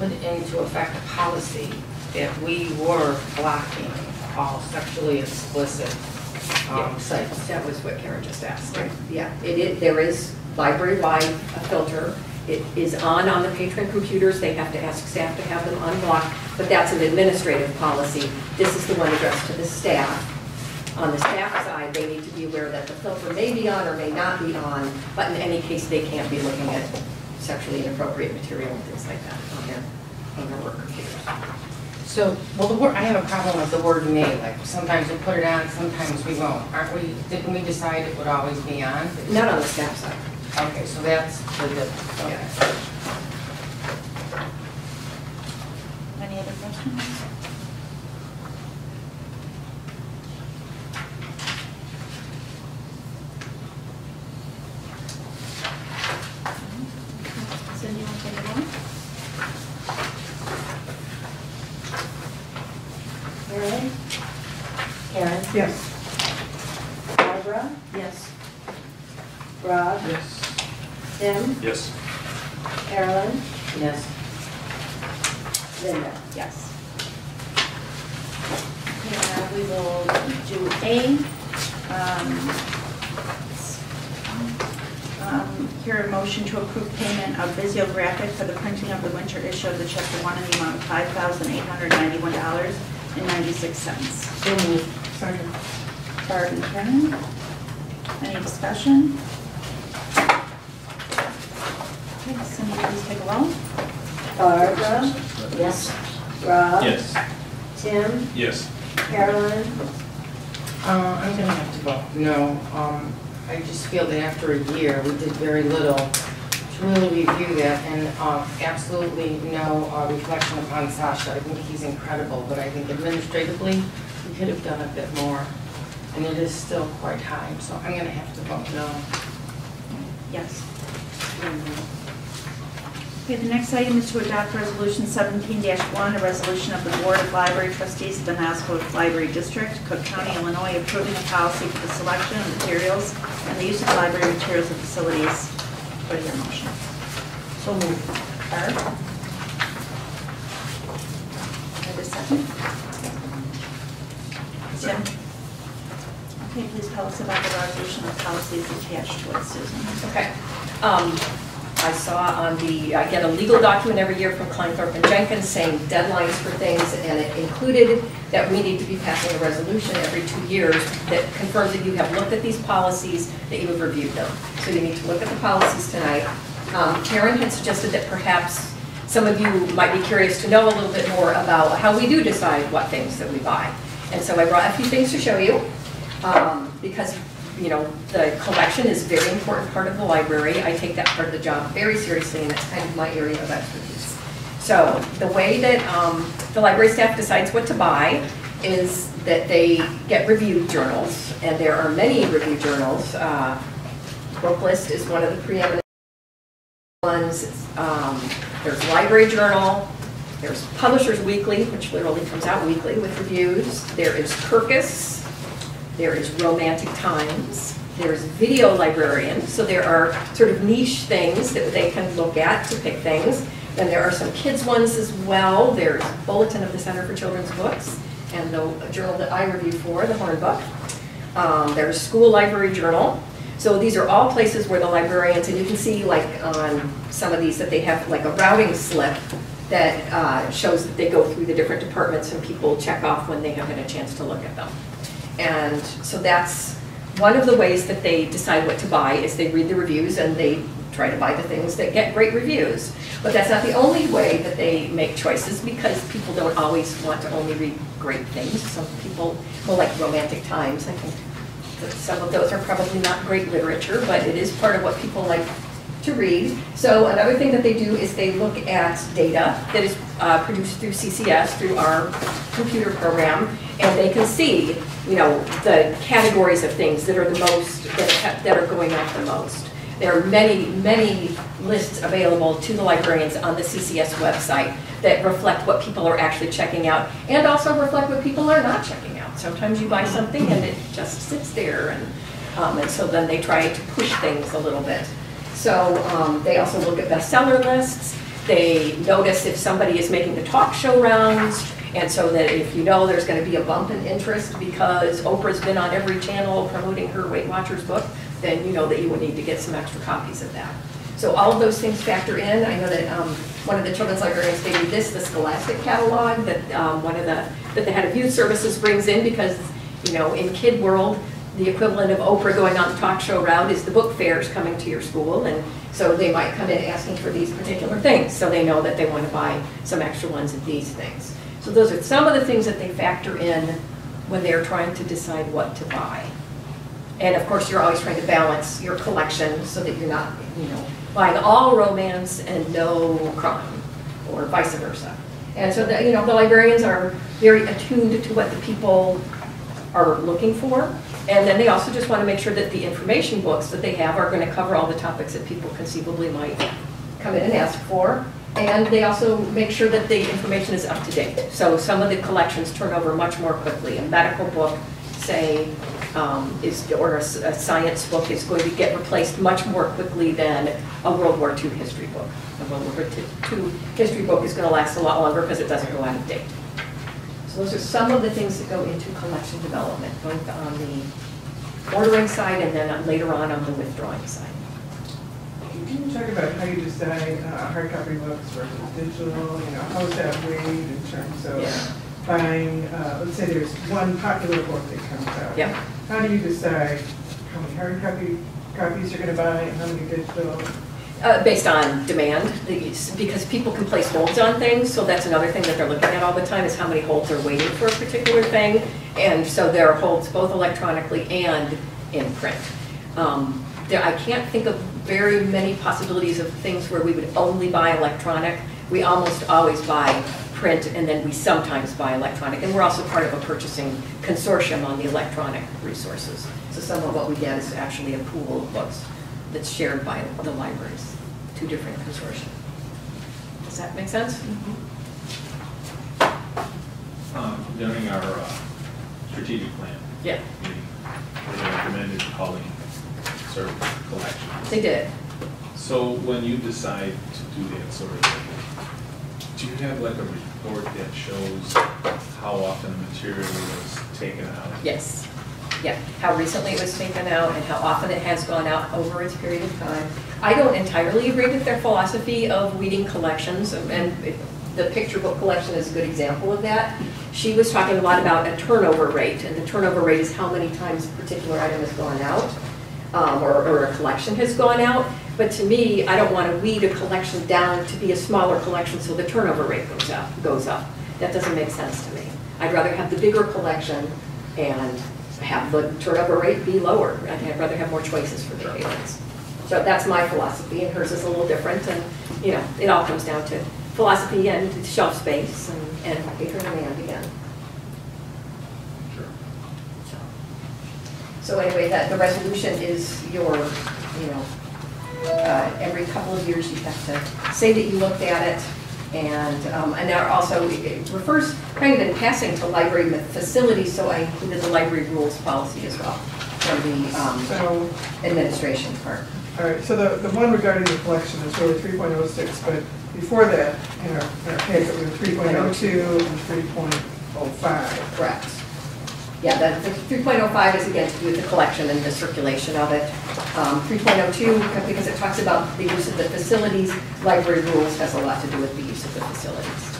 put into effect a policy that we were blocking all sexually explicit um, sites. That was what Karen just asked. Yeah, it is, there is library-wide a filter. It is on on the patron computers. They have to ask staff to have them unblocked, but that's an administrative policy. This is the one addressed to the staff. On the staff side, they need to be aware that the filter may be on or may not be on, but in any case, they can't be looking at sexually inappropriate material and things like that on their, on their work computers. So, well, the word, I have a problem with the word may, like sometimes we put it on, sometimes we won't. Aren't we, didn't we decide it would always be on? Not on the staff side. Okay, so that's the difference, okay. Any other questions? Cindy, you want to take it on? Marilyn? Karen? Yes. Barbara? Yes. Rob? Yes. Tim? Yes. Carolyn? Yes. Linda? Yes. Okay, now we will do A. um, um, Here a motion to approve payment of Visiographic for the printing of the winter issue of the Chapter One in the amount of five thousand eight hundred ninety-one dollars and ninety-six cents. So moved. Second. Barb and Karen, any discussion? Okay, Cindy, please take a roll. Barbara? Yes. Rob? Yes. Tim? Yes. Carolyn? Uh, I'm gonna have to vote no. Um, I just feel that after a year, we did very little to really review that and, uh, absolutely no uh, reflection upon Sasha. I think he's incredible, but I think administratively, we could have done a bit more. And it is still quite high, so I'm gonna have to vote no. Yes. Okay, the next item is to adopt Resolution 17-1, a resolution of the Board of Library Trustees of the Nasco Library District, Cook County, Illinois, approving a policy for the selection of materials and the use of library materials and facilities. What is your motion? So moved. Barb? And a second? Tim? Okay, please tell us about the resolution of policies attached to it, Susan. Okay. Um, I saw on the, I get a legal document every year from Klein Thorpe and Jenkins saying deadlines for things, and it included that we need to be passing a resolution every two years that confirms that you have looked at these policies, that you have reviewed them. So you need to look at the policies tonight. Um, Karen had suggested that perhaps some of you might be curious to know a little bit more about how we do decide what things that we buy. And so I brought a few things to show you, um, because you know, the collection is a very important part of the library. I take that part of the job very seriously, and it's kind of my area of expertise. So the way that um, the library staff decides what to buy is that they get review journals, and there are many review journals. Uh, Booklist is one of the preeminent ones. Um, There's Library Journal, there's Publishers Weekly, which literally comes out weekly with reviews. There is Kirkus, there is Romantic Times, there's Video Librarian, so there are sort of niche things that they can look at to pick things. Then there are some kids ones as well. There's Bulletin of the Center for Children's Books and the journal that I review for, the Horn Book. Um, There's School Library Journal. So these are all places where the librarians, and you can see like on some of these that they have like a routing slip that uh, shows that they go through the different departments and people check off when they have had a chance to look at them. And so that's one of the ways that they decide what to buy is they read the reviews and they try to buy the things that get great reviews. But that's not the only way that they make choices because people don't always want to only read great things. Some people, will like Romantic Times, I think some of those are probably not great literature, but it is part of what people like to read. So another thing that they do is they look at data that is uh, produced through CCS, through our computer program, and they can see, you know, the categories of things that are the most, that ha- that are going up the most. There are many, many lists available to the librarians on the CCS website that reflect what people are actually checking out and also reflect what people are not checking out. Sometimes you buy something and it just sits there and, um, and so then they try to push things a little bit. So um, they also look at bestseller lists. They notice if somebody is making the talk show rounds. And so that if you know there's going to be a bump in interest because Oprah's been on every channel promoting her Weight Watchers book, then you know that you would need to get some extra copies of that. So all of those things factor in. I know that um, one of the children's librarians gave me this, the Scholastic catalog that um, one of the, that the head of youth services brings in because, you know, in kid world, the equivalent of Oprah going on the talk show route is the book fairs coming to your school. And so they might come in asking for these particular things. So they know that they want to buy some extra ones of these things. So those are some of the things that they factor in when they're trying to decide what to buy. And of course, you're always trying to balance your collection so that you're not, you know, buying all romance and no crime, or vice versa. And so that, you know, the librarians are very attuned to what the people are looking for. And then they also just want to make sure that the information books that they have are going to cover all the topics that people conceivably might come in and ask for. And they also make sure that the information is up to date. So some of the collections turn over much more quickly. A medical book, say, um, is, or a science book is going to get replaced much more quickly than a World War II history book. A World War II history book is going to last a lot longer because it doesn't go out of date. So those are some of the things that go into collection development, both on the ordering side and then later on on the withdrawing side. Can you talk about how you decide uh, hard copy books versus digital, you know, how is that weighed in terms Yeah. of buying, uh, let's say there's one popular book that comes out. Yeah. How do you decide how many hard copy, copies you're gonna buy and how many digital? Uh, Based on demand, because people can place holds on things, so that's another thing that they're looking at all the time, is how many holds are waiting for a particular thing. And so there are holds both electronically and in print. Um, There, I can't think of very many possibilities of things where we would only buy electronic. We almost always buy print, and then we sometimes buy electronic. And we're also part of a purchasing consortium on the electronic resources. So some of what we get is actually a pool of books that's shared by the libraries, two different consortia. Does that make sense? Um, During our uh, strategic plan Yeah, meeting, they recommended calling certain collections. they did. So when you decide to do that sort of thing, do you have like a report that shows how often the material was taken out? Yes. Yeah, how recently it was taken out and how often it has gone out over its period of time. I don't entirely agree with their philosophy of weeding collections, and the picture book collection is a good example of that. She was talking a lot about a turnover rate, and the turnover rate is how many times a particular item has gone out, um, or, or a collection has gone out. But to me, I don't want to weed a collection down to be a smaller collection so the turnover rate goes up, goes up. That doesn't make sense to me. I'd rather have the bigger collection and have the turnover rate be lower. I'd rather have more choices for the patrons. So that's my philosophy, and hers is a little different, and, you know, it all comes down to philosophy and shelf space and, and patron demand again. Sure. So- So anyway, that, the resolution is your, you know, uh, every couple of years you have to say that you looked at it. And, um, and there also, it refers kind of in passing to library facilities, so I included the library rules policy as well from the um, So, administration part. all right, so the, the one regarding the collection is really three point oh six, but before that, in our, in our packet, we have three point oh two and three point oh five. Correct. Yeah, the the 3.05 is again to do with the collection and the circulation of it. Um, 3.02, because it talks about the use of the facilities, library rules has a lot to do with the use of the facilities.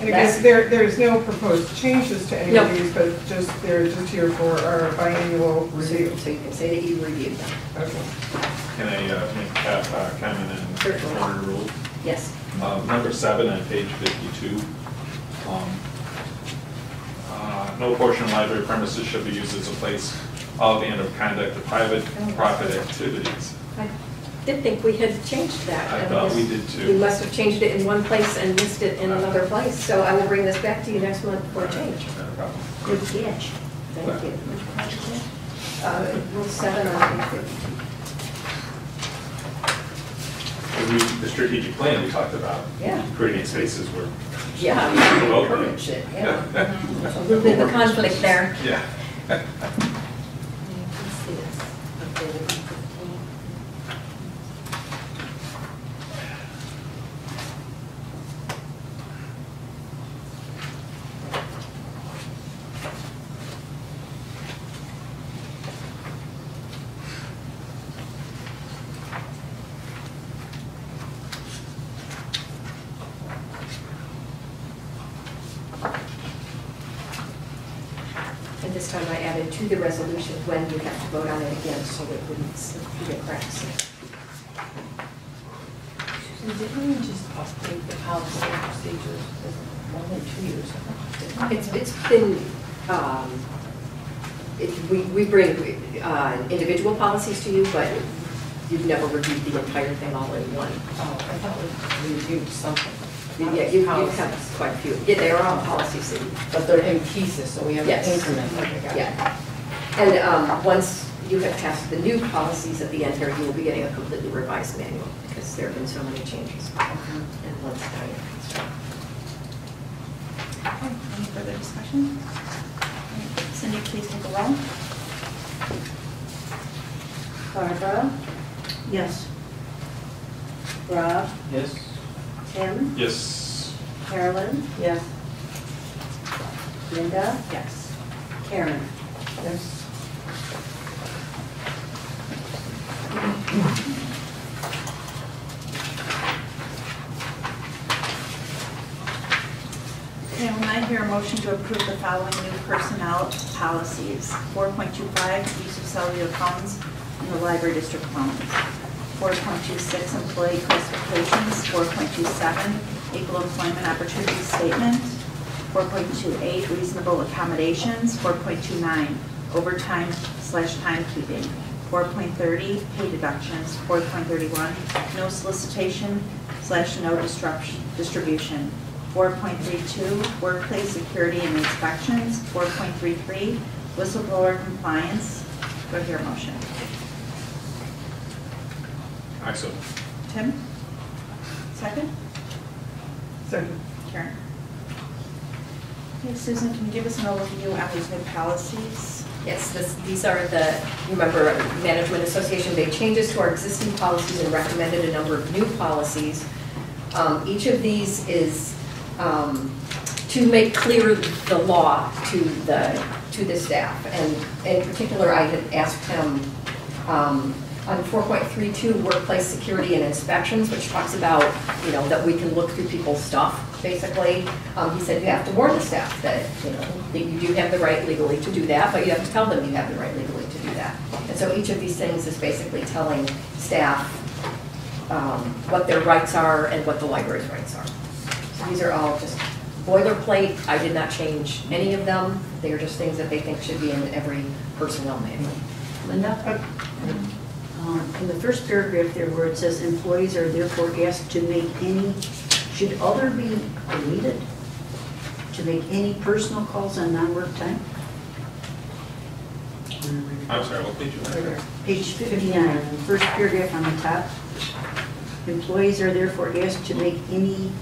And again, there, there's no proposed changes to any No. of these, but just, they're just here for our biannual review. so you can say that you reviewed them. Okay. Can I uh, make a uh, comment on Certainly. order rule? Yes. Uh, Number seven on page 52. um, uh, No portion of library premises shall be used as a place of and of conduct of private profit activities. I did think we had changed that. I thought we did too. We must have changed it in one place and missed it in another place, so I will bring this back to you next month for a change. Not a problem. Good catch. Thank you. Uh, Rule seven on page fifty. The The strategic plan we talked about, Yeah. creating spaces where. Yeah, encourage it, yeah. There's (laughs) A little bit of a conflict there. Yeah. (laughs) And this time I added to the resolution when you have to vote on it again, so it wouldn't slip through the cracks. Susan, didn't we just update the policy and procedures more than two years ago? It's, it's been, um, it, we, we bring, uh, individual policies to you, but you've never reviewed the entire thing all in one. Oh, I thought we reviewed something. Yeah, you, you have quite a few. Yeah, they are all policies that But they're in pieces, so we have Yes. to increment. Okay, got it. Yeah. And um, once you have passed the new policies at the end here, you will be getting a completely revised manual because there have been so many changes in one study. Okay, Any further discussion? Cindy, please take a roll. Barbara, Yes. Rob, Yes. Tim, Yes. Carolyn, Yes. Linda, Yes. Karen. Yes. Okay, when I hear a motion to approve the following new personnel policies. 4.25, use of cellular phones in the library district phones. 4.26, employee classifications. 4.27, equal employment opportunity statement. 4.28, reasonable accommodations. 4.29, overtime slash timekeeping. 4.30, pay deductions. 4.31, no solicitation slash no disruption, distribution. 4.32, workplace security and inspections. 4.33, whistleblower compliance. Do I hear a motion? I so. Tim? Second? Second. Karen? Okay, Susan, can you give us an overview on these new policies? Yes, this, these are the, remember, Management Association made changes to our existing policies and recommended a number of new policies. Um, Each of these is um, to make clear the law to the, to the staff. And in particular, I had asked him um, on 4.32, workplace security and inspections, which talks about, you know, that we can look through people's stuff, basically. Um, He said you have to warn the staff that, you know, that you do have the right legally to do that, but you have to tell them you have the right legally to do that. And so each of these things is basically telling staff um, what their rights are and what the library's rights are. So these are all just boilerplate. I did not change any of them. They are just things that they think should be in every personnel manual. Linda? Um, In the first paragraph there where it says employees are therefore asked to make any, should other be deleted? To make any personal calls on non-work time? I'm sorry, what page you on? Page 59, first paragraph on the top. Employees are therefore asked to make any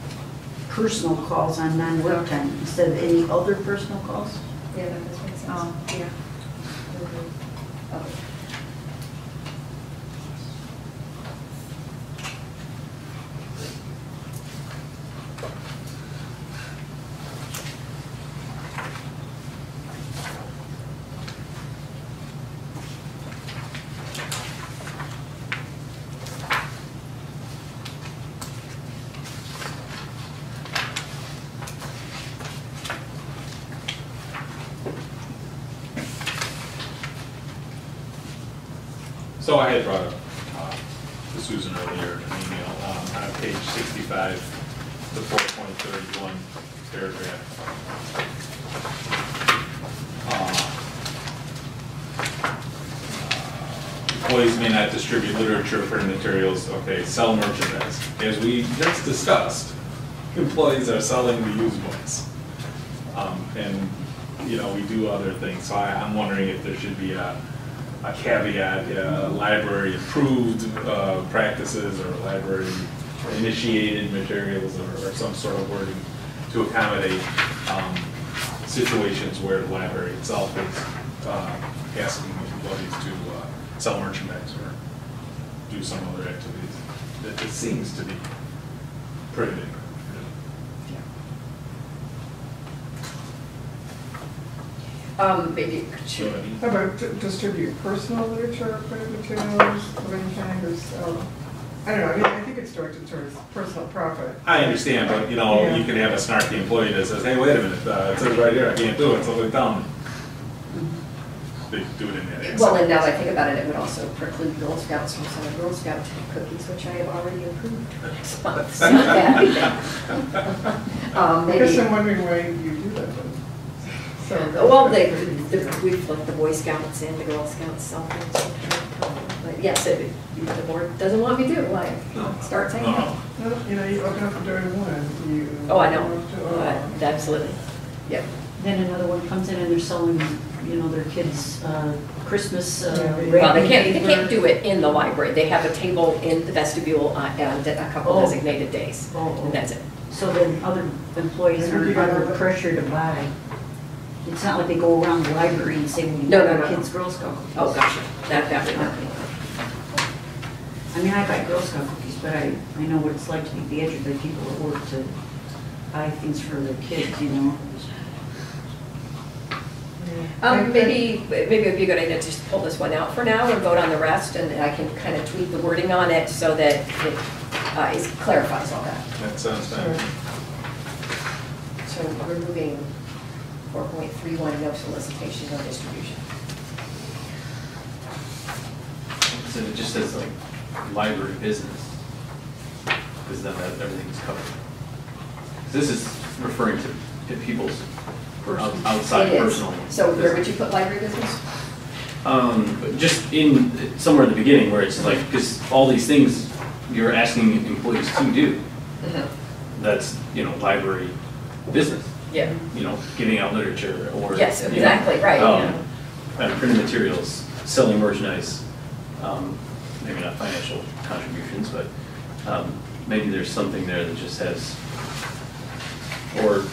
personal calls on non-work time instead of any other personal calls? Yeah, that does make sense. Um, yeah. Okay. So I had brought up uh, to Susan earlier in an email, um, on page 65, the 4.31 paragraph. Uh, employees may not distribute literature, printed materials, okay, sell merchandise. As we just discussed, employees are selling the used books. Um, And, you know, we do other things, so I, I'm wondering if there should be a, a caveat, uh, library approved uh, practices or library initiated materials or, or some sort of wording to accommodate um, situations where the library itself is uh, asking employees to uh, sell merchandise or do some other activities. It, it seems to be prohibited. Um, maybe, could You know you, what I mean? How about d- distribute personal literature, printed materials of any kind, or sell? I don't know, I mean, I think it's directed towards personal profit. I understand, but you know, Yeah. you can have a snarky employee that says, hey, wait a minute, uh, it says right here, I can't do it, so they tell me. They do it in that. well, and now that I think about it, it would also preclude Girl Scouts from selling Girl Scout cookies, which I have already approved for next month. so, (laughs) yeah. (laughs) Um, I guess maybe, I'm wondering why you do that then. So- well, they, the- we've let the Boy Scouts and the Girl Scouts sell things from time to time. But yes, if the board doesn't want me to, I start saying No, no. no. No, You know, you open up the door to one, you. Oh, I know, to all. Uh, absolutely, yep. Then another one comes in and they're selling, you know, their kids uh, Christmas. uh, they- Well, they can't, they can't do it in the library. They have a table in the vestibule uh, and a couple Oh. designated days, Oh, oh. and that's it. So then other employees are under pressure to buy. It's not like they go around the library and say, we No, no, our no, no. kids Girl Scout cookies. Oh, gotcha, that, that would not be. I mean, I buy Girl Scout cookies, but I, I know what it's like to be badgered by people at work to buy things for their kids, you know? I- I- Um, maybe, maybe it'd be a good idea to just pull this one out for now and vote on the rest, and I can kind of tweak the wording on it so that it uh, is, clarifies all that. That sounds fine. So removing four point three one, no solicitation, no distribution. So it just says like library business, because then that- everything's covered. This is referring to to people's out- outside It is. personal. So where would you put library business? Um, just in, somewhere in the beginning where it's like, because all these things you're asking employees to do, that's, you know, library business, Yeah. you know, giving out literature or. Yes, you know, exactly, right, um, yeah. And printed materials, selling merchandise, um, maybe not financial contributions, but, um, maybe there's something there that just has, or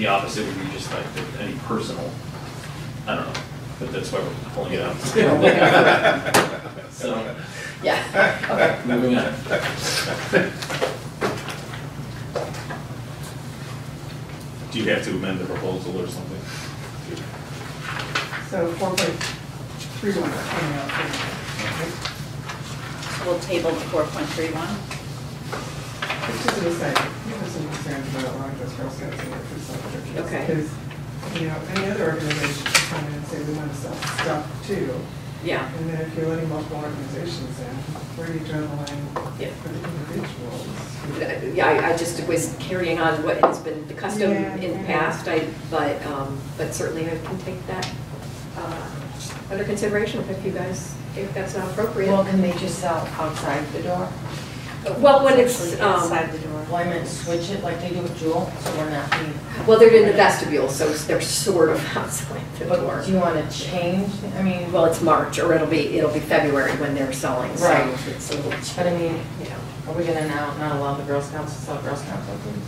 the opposite would be just like the- any personal, I don't know, but that's why we're pulling it out. (laughs) So, Yeah, okay. moving on. Do you have to amend the proposal or something? So four point three one coming out. So we'll table the four point three one. It's just an aside, you have some concerns about Long Beach Girl Scouts and their food self Okay. Because, you know, any other organization can come in and say, we want to sell stuff too. Yeah, And then if you're letting multiple organizations in, where do you draw the line Yeah. for the individuals? yeah, I, I just was carrying on what has been the custom Yeah, in the yeah. past, I, but, um, but certainly I can take that, uh, under consideration if you guys if that's not appropriate. Well, can they just sell outside the door? Well, when it's, Actually, um, Inside the door. Well, I meant switch it like they do with Jewel, so we're not being. well, they're in the vestibule, so they're sort of (laughs) outside the door. But do you want to change, I mean, Well, it's March, or it'll be, it'll be February when they're selling, so Right. it's a little, but I mean, you know. are we gonna now not allow the Girl Scouts to sell Girl Scout cookies?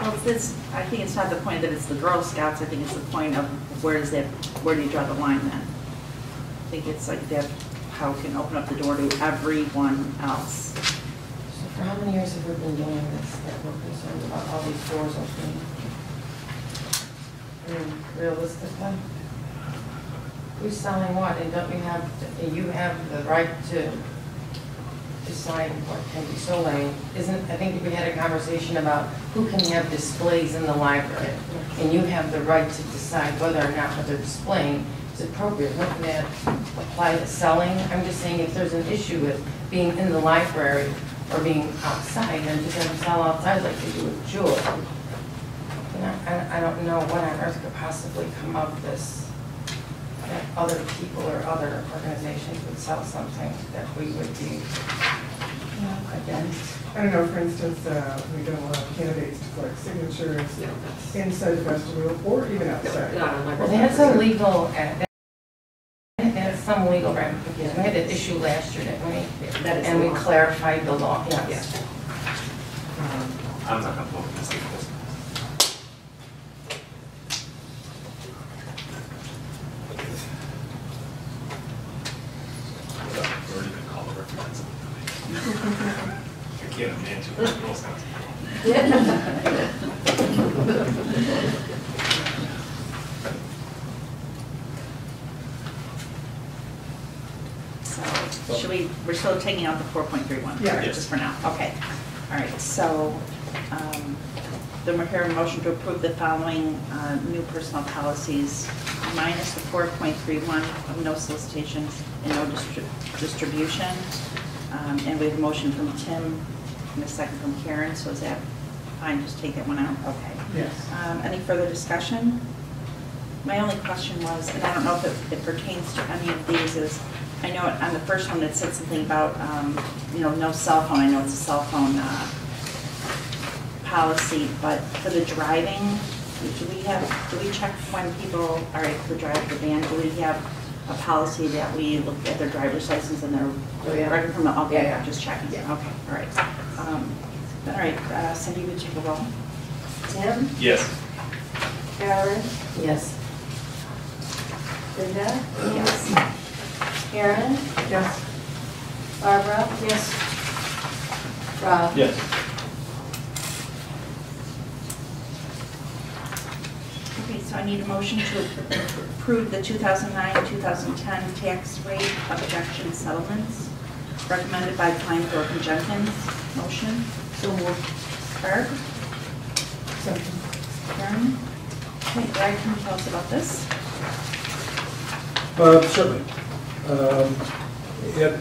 Well, this, I think it's not the point that it's the Girl Scouts, I think it's the point of where does that, where do you draw the line then? I think it's like that, how it can open up the door to everyone else. So for how many years have we been doing this, that we're concerned about all these doors opening? I mean, realistically, who's selling what, and don't you have, you have the right to decide what can be sold, isn't, I think we had a conversation about who can have displays in the library, and you have the right to decide whether or not what they're displaying is appropriate, looking at that apply to selling? I'm just saying if there's an issue with being in the library or being outside, then just have them sell outside like they do with Jewel. And I, I- I don't know what on earth could possibly come of this. that other people or other organizations would sell something that we would be, you know, against. I don't know, for instance, uh, we don't allow candidates to collect signatures inside the vestibule or even outside. Not on my. Well, they had some legal, they had some legal ramifications. We had an issue last year, didn't we? That is And the we law. clarified the law, yes. Um, I'm not gonna vote for this. We've already been called a representative. I can't imagine what it goes on. So, should we, we're still taking out the four point three one? Yeah. Just for now, okay. All right, so, um, then we're hearing a motion to approve the following, uh, new personal policies minus the four point three one of no solicitations and no distrib- distribution. Um, and we have a motion from Tim and a second from Karen, so is that fine, just take that one out? Okay. Yes. Um, Any further discussion? My only question was, and I don't know if it- it pertains to any of these, is, I know on the first one it said something about, um, you know, no cell phone, I know it's a cell phone uh, policy, but for the driving, do we have, do we check when people are able to drive the van? Do we have a policy that we look at their driver's license and their, Oh, yeah. right from the, Yeah, okay, yeah. just checking, Yeah. okay, all right. Um, All right, uh, Cindy, would you take a roll? Tim, Yes. Carolyn, Yes. Linda, Yes. Karen, Yes. Barbara. Yes. Rob. Yes. Okay, so I need a motion to approve the 2009-2010 tax rate objection settlements recommended by Klein, Thorpe, and Jenkins. Motion? So moved. Barb? Second. Karen? Okay, Brad, can you tell us about this? Uh, Certainly. Um, it-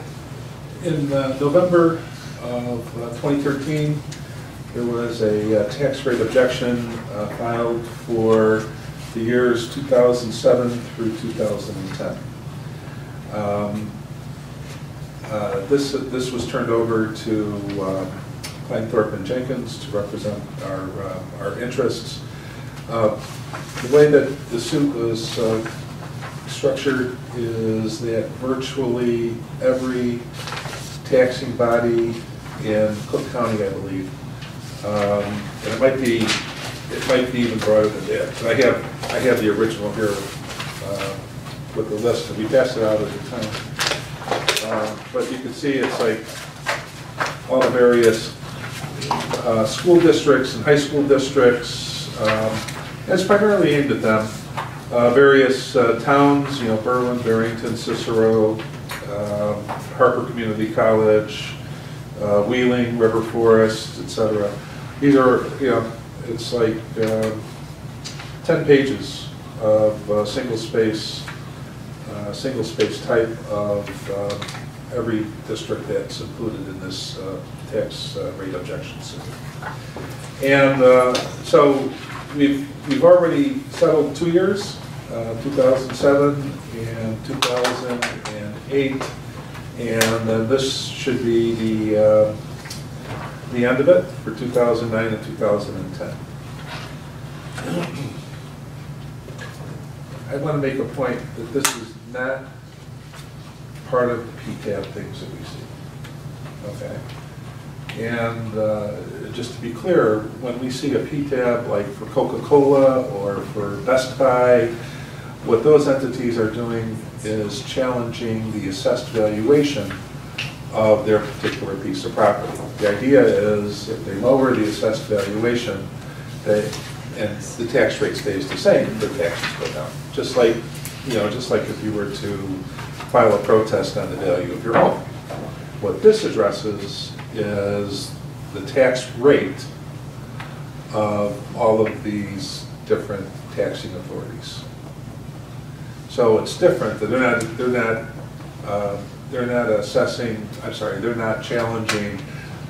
In uh, November of uh, 2013, there was a uh, tax rate objection uh, filed for the years 2007 through 2010. Um, uh, This, this was turned over to um, Klein Thorpe and Jenkins to represent our, uh, our interests. Uh, The way that the suit was uh, structured is that virtually every taxing body in Cook County, I believe, um, and it might be, it might be even broader than that, but I have, I have the original here uh, with the list, and we passed it out at the time. Um, But you can see it's like all the various uh, school districts and high school districts. um, It's primarily aimed at them. Uh, Various uh, towns, you know, Berwyn, Barrington, Cicero, um, Harper Community College, uh, Wheeling, River Forest, etc. These are, you know, it's like um, 10 pages of uh, single space, uh, single space type of um, every district that's included in this uh, tax rate objection suit. And so we've, we've already settled two years, uh, 2007 and 2008. And uh, this should be the, uh, the end of it for 2009 and 2010. I want to make a point that this is not part of the PTAB things that we see. Okay? And uh, just to be clear, when we see a PTAB like for Coca-Cola or for Best Buy, what those entities are doing is challenging the assessed valuation of their particular piece of property. The idea is if they lower the assessed valuation, they, and the tax rate stays the same, the taxes go down. Just like, you know, just like if you were to file a protest on the value of your home. What this addresses is the tax rate of all of these different taxing authorities. So it's different, that they're not, they're not, uh, they're not assessing, I'm sorry, they're not challenging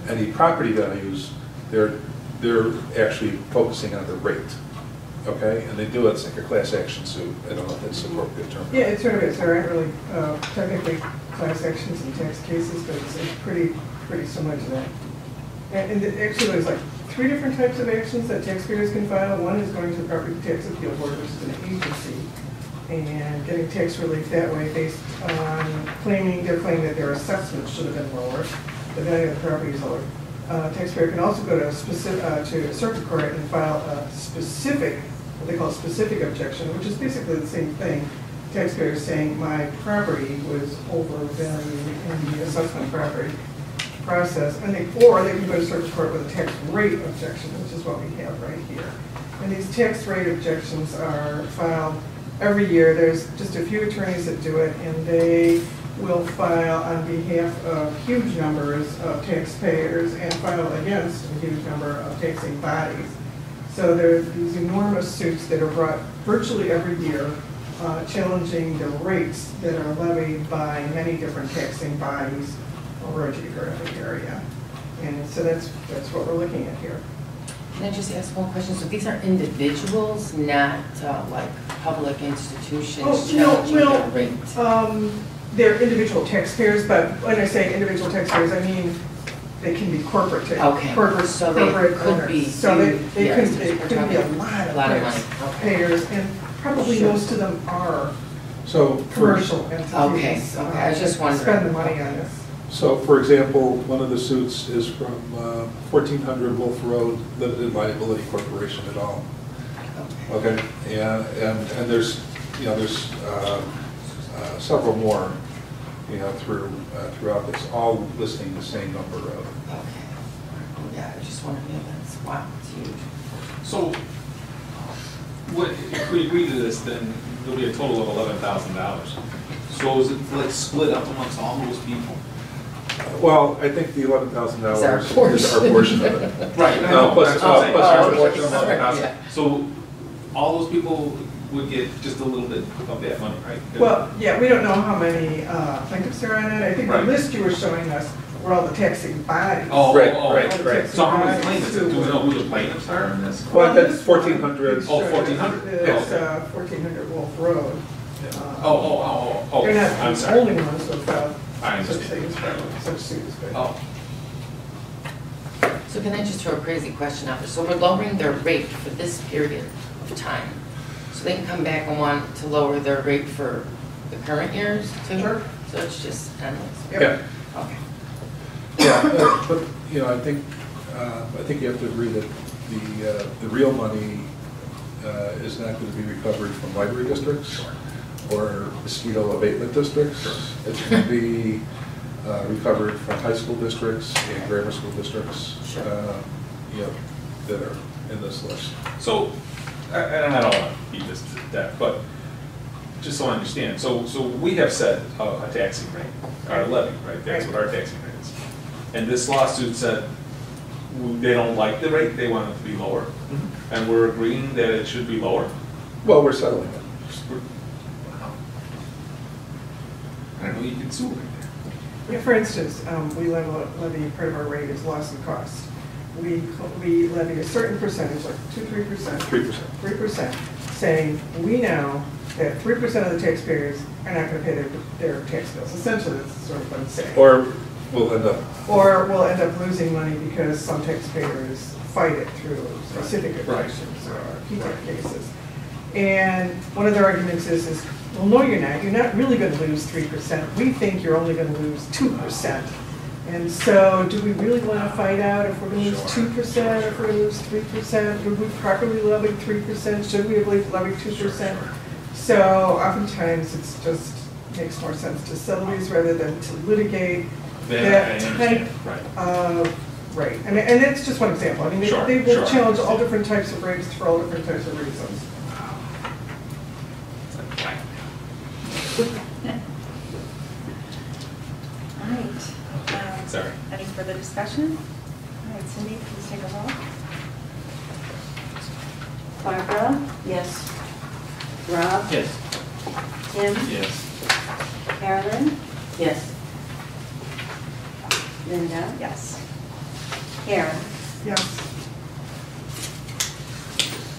any property values, they're, they're actually focusing on the rate. okay? And they do it, it's like a class action suit. I don't know if that's the appropriate term. Yeah, it sort of is, there aren't really uh, technically class actions and tax cases, but it's it's pretty, pretty similar to that. And and actually, there's like three different types of actions that taxpayers can file. One is going to the Property Tax Appeal Board, which is an agency, and getting tax relief that way based on claiming, they're claiming that their assessment should have been lower, the value of the property is lower. Uh, Taxpayer can also go to specific, to a circuit court and file a specific, what they call specific objection, which is basically the same thing. Taxpayer saying, my property was overvalued in the assessment property process, and they, or they can go to circuit court with a tax rate objection, which is what we have right here. And these tax rate objections are filed every year. There's just a few attorneys that do it, and they will file on behalf of huge numbers of taxpayers and file against a huge number of taxing bodies. So there are these enormous suits that are brought virtually every year, uh, challenging the rates that are levied by many different taxing bodies over a geographic area. And so that's, that's what we're looking at here. Can I just ask one question? So these are individuals, not uh, like public institutions Oh, no, challenging their well, rate? Um, they're individual taxpayers, but when I say individual taxpayers, I mean, they can be corporate, ta- Okay, corporate, so they corporate could owners. be So they, they yes, could, they could be a talking lot a of lot of money, okay. taxpayers, and probably Sure. most of them are So, commercial entities. Okay, okay, I was just uh, wondering. Spend the money on this. So for example, one of the suits is from uh, 1400 Wolf Road Limited Liability Corporation et al. Okay, and, and, and there's, you know, there's uh, uh, several more, you know, through, uh, throughout this, all listing the same number of. Okay. Yeah, I just want to know that's, wow, it's huge. So, what, if we agree to this, then there'll be a total of eleven thousand dollars. So is it like split up amongst all those people? Well, I think the eleven thousand dollars Is our portion of it. Right, I No, plus- that's what I'm saying. uh, plus Our our portion of portion. 11,000. So, all those people would get just a little bit of that money, right? Well, yeah, we don't know how many uh, plaintiffs are on it. I think the Right. list you were showing us were all the taxing bodies. Oh, Right, oh, oh. right, right. So how many plaintiffs, do we know who the plaintiffs are in this? Well, that's 1400. Oh, 1400. It's uh, 1400 Wolf Road. Oh, Uh, oh, oh, oh, They're oh, not I'm the sorry. only ones who have filed I such understand. things, but such suits, but. Oh, So can I just throw a crazy question out there? So we're lowering their rate for this period of time. So they can come back and want to lower their rate for the current years too? Sure. So it's just endless? Yep. Yeah, Okay. yeah, but, but, you know, I think, uh, I think you have to agree that the, uh, the real money uh, is not going to be recovered from library districts or mosquito abatement districts. It's going to be uh, recovered from high school districts and grammar school districts, Sure. uh, you know, that are in this list. so, I- and I don't want to beat this to death, but just so I understand, so, so we have set a, a taxing rate, our levy, right? That's what our taxing rate is. And this lawsuit said w- they don't like the rate, they want it to be lower. And we're agreeing that it should be lower. Well, we're settling it. Wow. I don't know, you can sue right Yeah, For instance, um, we levy, levy, part of our rate is loss and cost. We, we levy a certain percentage, like two, three percent. 3%. Three percent, saying, we know that three percent of the taxpayers are not gonna pay their, their tax bills. Essentially, that's sort of what I'm saying. Or we'll end up, Or we'll end up losing money because some taxpayers fight it through specific Right. objections or PTAB cases. And one of their arguments is, is, well, no, you're not, you're not really gonna lose three percent. We think you're only gonna lose two percent. And so, do we really wanna fight out if we're gonna lose two percent, if we're gonna lose three percent? Would we properly levy three percent? Should we have levied two percent? So oftentimes, it's just, makes more sense to settle these rather than to litigate that understand, type right. of rate. I mean, and that's just one example. I mean, they, Sure, they will sure. challenge all different types of rates for all different types of reasons. It's like, fine. All right. um, Sorry. Any further discussion? All right, Cindy, please take a roll. Barbara, Yes. Rob, Yes. Tim, Yes. Carolyn, Yes. Linda, Yes. Karen. Yes.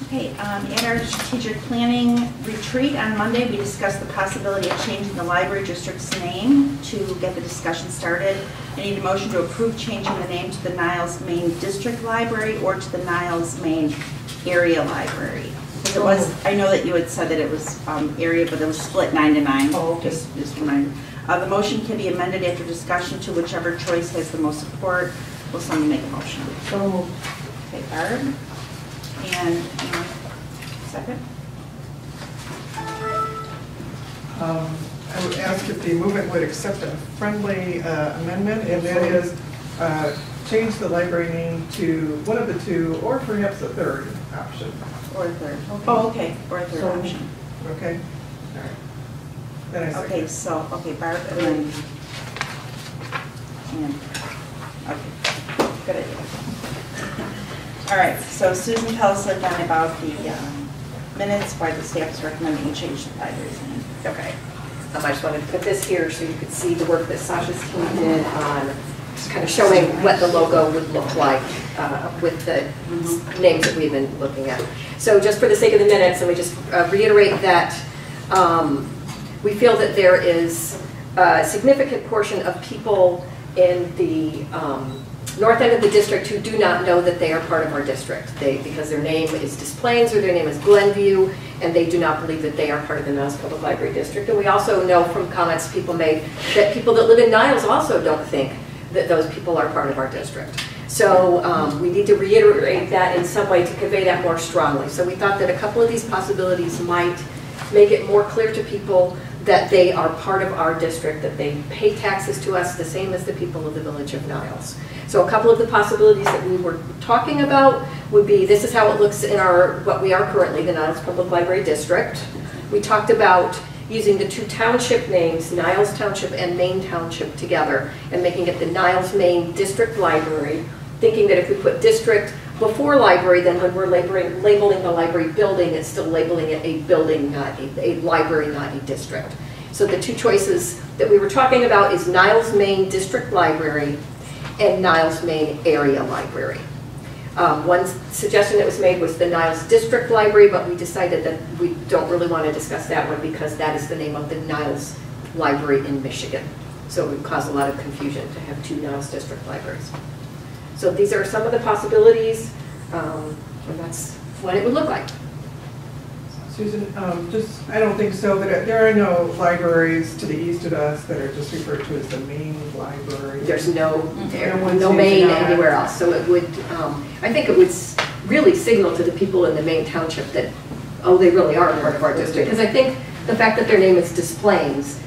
Okay, um, at our strategic planning retreat on Monday, we discussed the possibility of changing the library district's name to get the discussion started. I need a motion to approve changing the name to the Niles Maine District Library or to the Niles Maine Area Library. It was, I know that you had said that it was um, area, but it was split nine to nine. Oh, okay. Just, just. Uh, The motion can be amended after discussion to whichever choice has the most support. Will someone make a motion? So moved. Okay, Barb? And, um, second? Um, I would ask if the movement would accept a friendly uh, amendment, and that is uh, change the library name to one of the two, or perhaps a third option, Or a third? Oh, okay, or a third So- option. okay? All right. Then I Okay, so, okay, Barb, and then, and, okay, good idea. All right, so Susan, tell us again about the um, minutes, why the staff's recommending you change the library's name. Okay. Um, I just wanted to put this here so you could see the work that Sasha's team did on just kind of showing what the logo would look like uh, with the names that we've been looking at. So just for the sake of the minutes, let me just uh, reiterate that um, we feel that there is a significant portion of people in the um, north end of the district who do not know that they are part of our district. They, because their name is Des or their name is Glenview, and they do not believe that they are part of the Niles Public Library District. And we also know from comments people made that people that live in Niles also don't think that those people are part of our district. So um, we need to reiterate that in some way to convey that more strongly. So we thought that a couple of these possibilities might make it more clear to people that they are part of our district, that they pay taxes to us the same as the people of the village of Niles. So a couple of the possibilities that we were talking about would be, this is how it looks in our, what we are currently, the Niles Public Library District. We talked about using the two township names, Niles Township and Maine Township together, and making it the Niles Maine District Library, thinking that if we put district before library, then when we're labeling, labeling the library building, it's still labeling it a building, not a, a library, not a district. So the two choices that we were talking about is Niles Maine District Library and Niles Maine Area Library. Um, One suggestion that was made was the Niles District Library, but we decided that we don't really want to discuss that one because that is the name of the Niles Library in Michigan. So it would cause a lot of confusion to have two Niles District libraries. So these are some of the possibilities, um, and that's what it would look like. Susan, um, just, I don't think so, but there are no libraries to the east of us that are just referred to as the main library. There's no, there- No no main anywhere else, so it would, um, I think it would really signal to the people in the Maine township that, oh, they really are part of our district. Because I think the fact that their name is Des Plaines,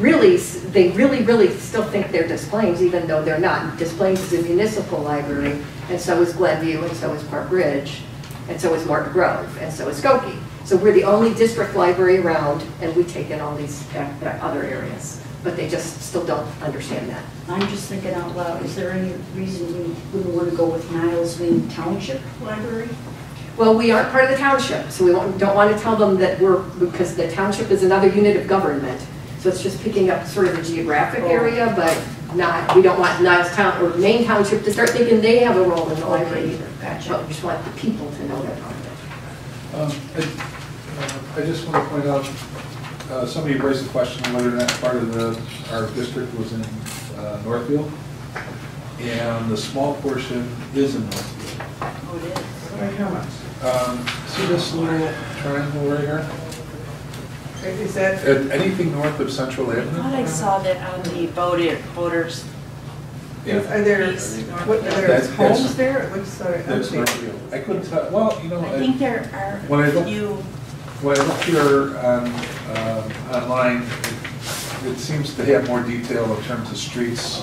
really, they really, really still think they're Des Plaines, even though they're not. Des Plaines is a municipal library, and so is Glenview, and so is Park Ridge, and so is Morton Grove, and so is Skokie. So we're the only district library around, and we take in all these uh, uh, other areas. But they just still don't understand that. I'm just thinking out loud, is there any reason we wouldn't want to go with Niles Maine Township Library? Well, we aren't part of the township, so we don't want to tell them that we're, because the township is another unit of government. So it's just picking up sort of the geographic area, but not, we don't want Niles Town, or Maine Township to start thinking they have a role in the library either. Gotcha. But we just want the people to know they're part of it. Um, I uh, I just want to point out, uh, somebody raised a question whether or not part of the, our district was in uh, Northfield. And the small portion is in Northfield. Oh, it is. Like how much? Um, See this little triangle right here? Is that, At Anything north of Central I thought Avenue? I saw that on the voter, voters. Is- are there, what, are there That's- that's- homes there? It looks like. That's Northfield. I couldn't tell, well, you know, I I- think there When I are a look- few, when I look here on, um, online, it- it seems to have more detail in terms of streets,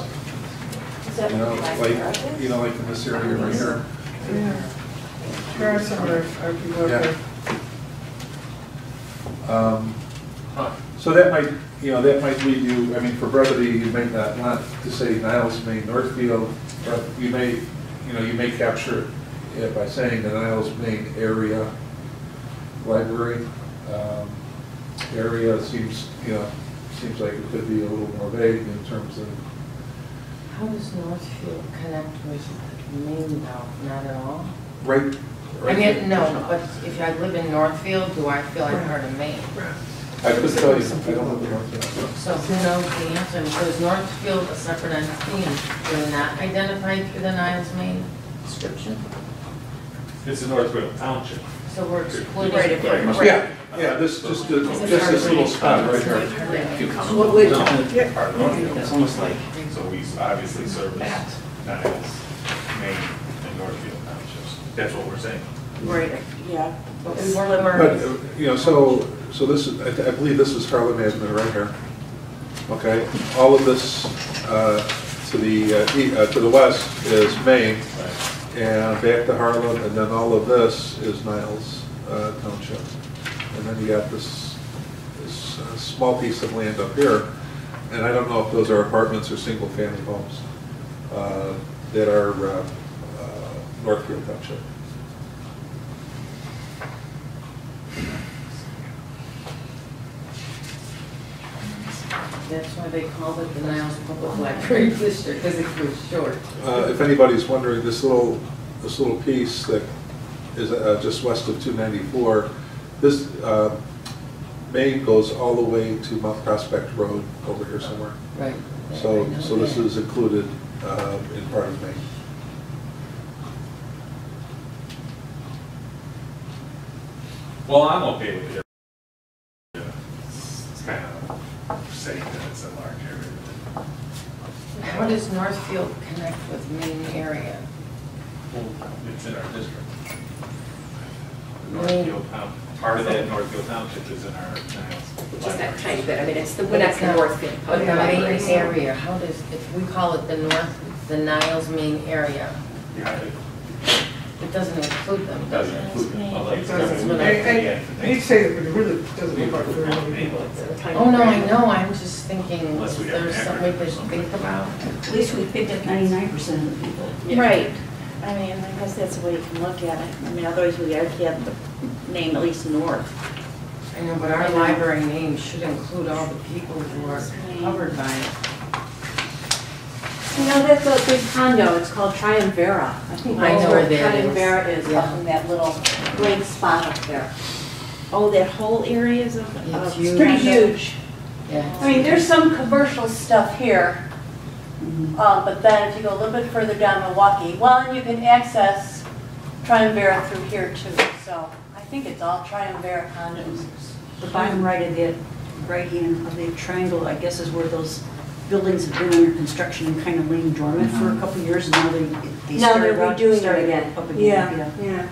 you know, like, you know, like in this area right here. Yeah. There are some other, are people out Yeah. there. Um, So that might, you know, that might lead you, I mean, for brevity, you may not want to say Niles Maine Northfield, but you may, you know, you may capture it by saying the Niles Maine Area Library. Um, Area seems, you know, seems like it could be a little more vague in terms of, How does Northfield connect with Maine now? Not at all? right, I right mean, no, but if I live in Northfield, do I feel like part of Maine? I could tell you, I don't know the Northfield. So who knows the answer? So is Northfield a separate entity and they're not identified through the Niles Maine description? This is Northfield Township. So we're excluding. Right, if. Yeah, yeah, this, just, the- just this little spot right here. What would, No, part of Northfield. It's almost like So we obviously service Niles, Maine, and Northfield Townships. That's what we're saying. Right, yeah. But we weren't- But, uh, you know, so, so this is, I I believe this is Harlem Avenue right here. Okay, all of this uh, to the, uh, uh, to the west is Maine, and back to Harlem, and then all of this is Niles uh, Township. And then you got this, this uh, small piece of land up here, and I don't know if those are apartments or single-family homes uh, that are Northfield Township. That's why they called it the Niles Public Library (laughs) District, because it was short. Uh, If anybody's wondering, this little, this little piece that is uh, just west of 294, this, uh, Maine goes all the way to Mount Prospect Road over here somewhere. Right. So, so this is included uh, in part of Maine. Well, I'm okay with it. It's kind of saying that it's a large area. How does Northfield connect with Maine area? Well, It's in our district. Northfield, Town- part of that Northfield Township is in our just that tiny bit, I mean, it's the But it's Winnetka not- Northfield But Public the Library. Maine area, how does, if we call it the North, the Niles Maine area, Yeah, it it doesn't include them, does doesn't include it. Well, like, It doesn't. it's- I- I- I need to say that it really doesn't look like very many people. Oh, no, I know, I'm just thinking, Unless is we have there an something we acronym or should think about? At least we picked up ninety-nine percent of the people. Right. I mean, I guess that's the way you can look at it. I mean, otherwise we already have the name at least north. I know, but our library name should include all the people who are covered by it. You know, that's a big condo, it's called Triumvira. I think I that's know where where that is. Triumvira is, Yeah. up in that little blank spot up there. Oh, that whole area is of. It's of- It's pretty huge. Yeah. I mean, there's some commercial stuff here, uh, but then if you go a little bit further down Milwaukee, well, and you can access Triumvira through here too. So I think it's all Triumvira condos. The bottom right of that, right hand of the triangle, I guess is where those buildings have been under construction and kind of laying dormant for a mm-hmm. couple of years, and now they, they Now they're up, redoing it started again. up again, Yeah, yeah. yeah.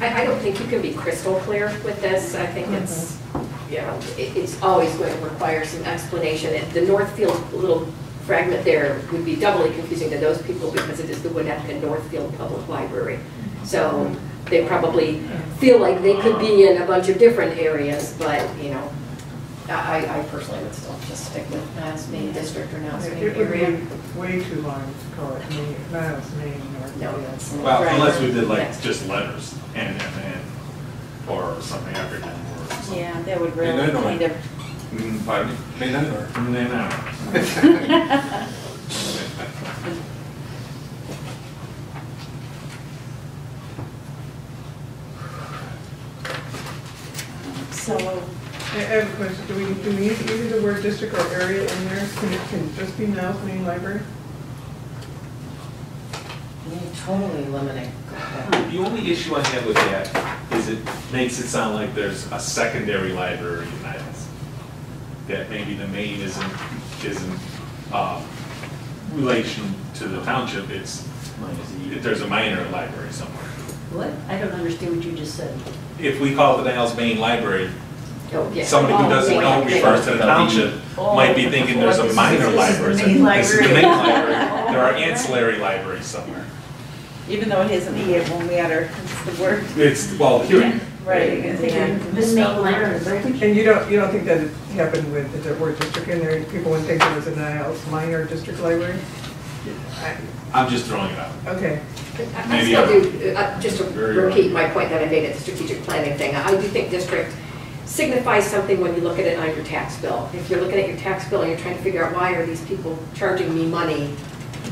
I, I don't think you can be crystal clear with this. I think it's, mm-hmm. you know, it, it's always going to require some explanation. And The Northfield little fragment there would be doubly confusing to those people because it is the Winnetka Northfield Public Library. So mm-hmm. They probably feel like they could be in a bunch of different areas, but, you know, I, I personally would still just stick with Mass Maine District or Mass Maine It would area. be way too long to call it Maine, Niles, Maine, or. No, that's. Well, right. unless we did like Next. just letters, and, and, and, or something African or something. Yeah, that would And I really know kind of, Mm, Pardon me? May not, or- they know. So, I have a question, do we, do we need to use the word district or area in there? Can it, can it just be Niles Maine Library? You totally eliminate that. The only issue I have with that is it makes it sound like there's a secondary library in Niles. That maybe the main isn't, isn't, uh, relation to the township, it's, there's a minor library somewhere. What? I don't understand what you just said. If we call it the Niles Maine Library, Oh, yeah. somebody who Oh, doesn't know refers to the oh, township, might be thinking there's a oh, minor library. This is the main This is the main library. library. (laughs) There are ancillary libraries somewhere. even though it has an E, it won't matter, it's the word. It's, well, here, Right. I think you the word. And you don't, you don't think that it happened with the word district in there? People would think it was a Niles minor district library? I- I'm just throwing it out. Okay. I Maybe still I'm- do, uh, just to Very repeat my point that I made at the strategic planning thing, I do think district signifies something when you look at it on your tax bill. If you're looking at your tax bill and you're trying to figure out why are these people charging me money,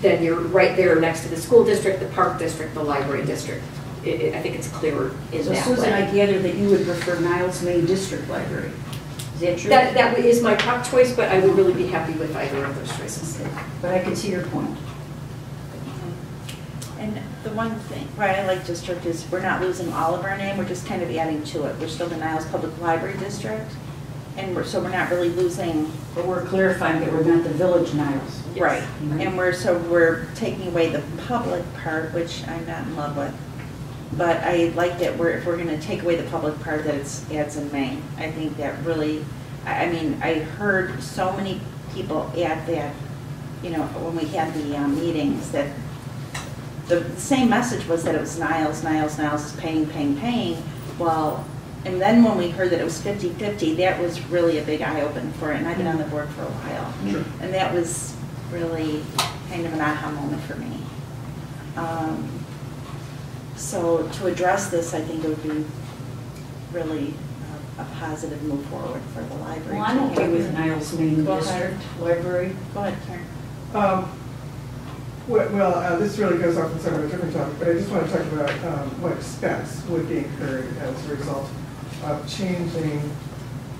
then you're right there next to the school district, the park district, the library district. It, it, I think it's clearer in So that Susan, I way. gather that you would prefer Niles Maine District Library. Is that true? That, that is my top choice, but I would really be happy with either of those choices. But I can see your point. And the one thing, why I like district is we're not losing all of our name, we're just kind of adding to it. We're still the Niles Public Library District, and we're, so we're not really losing, But we're clarifying that we're not the Village Niles. right. Mhm. And we're, so we're taking away the public part, which I'm not in love with. But I liked it, where if we're gonna take away the public part, that it's adds in May. I think that really, I, I mean, I heard so many people at that, you know, when we had the um, meetings, that the same message was that it was Niles, Niles, Niles is paying, paying, paying. Well, and then when we heard that it was 50/50, that was really a big eye-opener for it, and I've been on the board for a while. Sure. And that was really kind of an aha moment for me. Um, So to address this, I think it would be really a- a positive move forward for the library. Well, I'm to okay with Niles Maine District Library. Go ahead, Karen. Um, Well, well, uh, this really goes off on some of a different topic, but I just want to talk about um, what expense would be incurred as a result of changing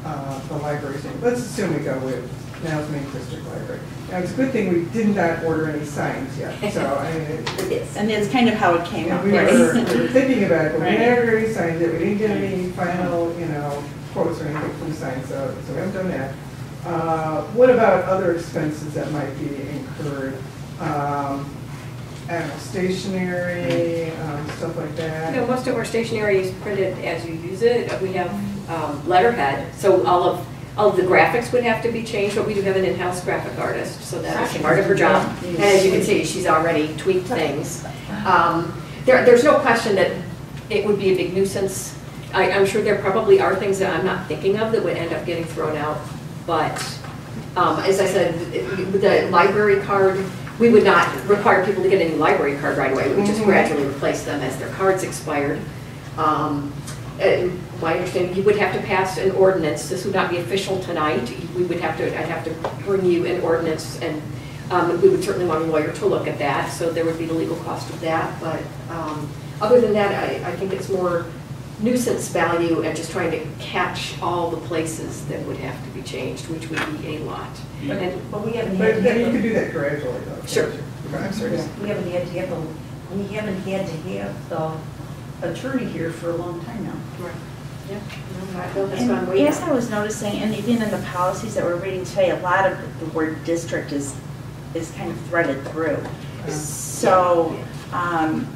uh, the library's name. Let's assume we go with Niles Maine District Library. Now, it's a good thing we did not order any signs yet, so, (laughs) I mean, it- Yes. And that's kind of how it came and up, we right? were, we were (laughs) thinking about it, but we Right. never really signed it, we didn't get any final, you know, quotes or anything from signs, so, so we haven't done that. Uh, What about other expenses that might be incurred? Um, I don't know, stationery, um, stuff like You know, that? most of our stationery is printed as you use it. We have um, letterhead, so all of, all of the graphics would have to be changed, but we do have an in-house graphic artist, so that is part of her job. And as you can see, she's already tweaked things. Um, There, there's no question that it would be a big nuisance. I, I'm sure there probably are things that I'm not thinking of that would end up getting thrown out, but um, as I said, the library card, we would not require people to get a new library card right away. We would just Mhm. gradually replace them as their cards expired. Um, My understanding, you would have to pass an ordinance. This would not be official tonight. We would have to, I'd have to bring you an ordinance, and um, we would certainly want a lawyer to look at that, so there would be the legal cost of that. But um, other than that, I, I think it's more nuisance value and just trying to catch all the places that would have to be changed, which would be a lot. And But we haven't had But to then you have, could the- do that gradually, though. Sure. you? I'm sorry. we haven't had to have, the we haven't had to have the attorney here for a long time now. Yeah, no, I feel that's And way as. I was noticing, and even in the policies that we're reading today, a lot of the word district is, is kind of threaded through. So, um,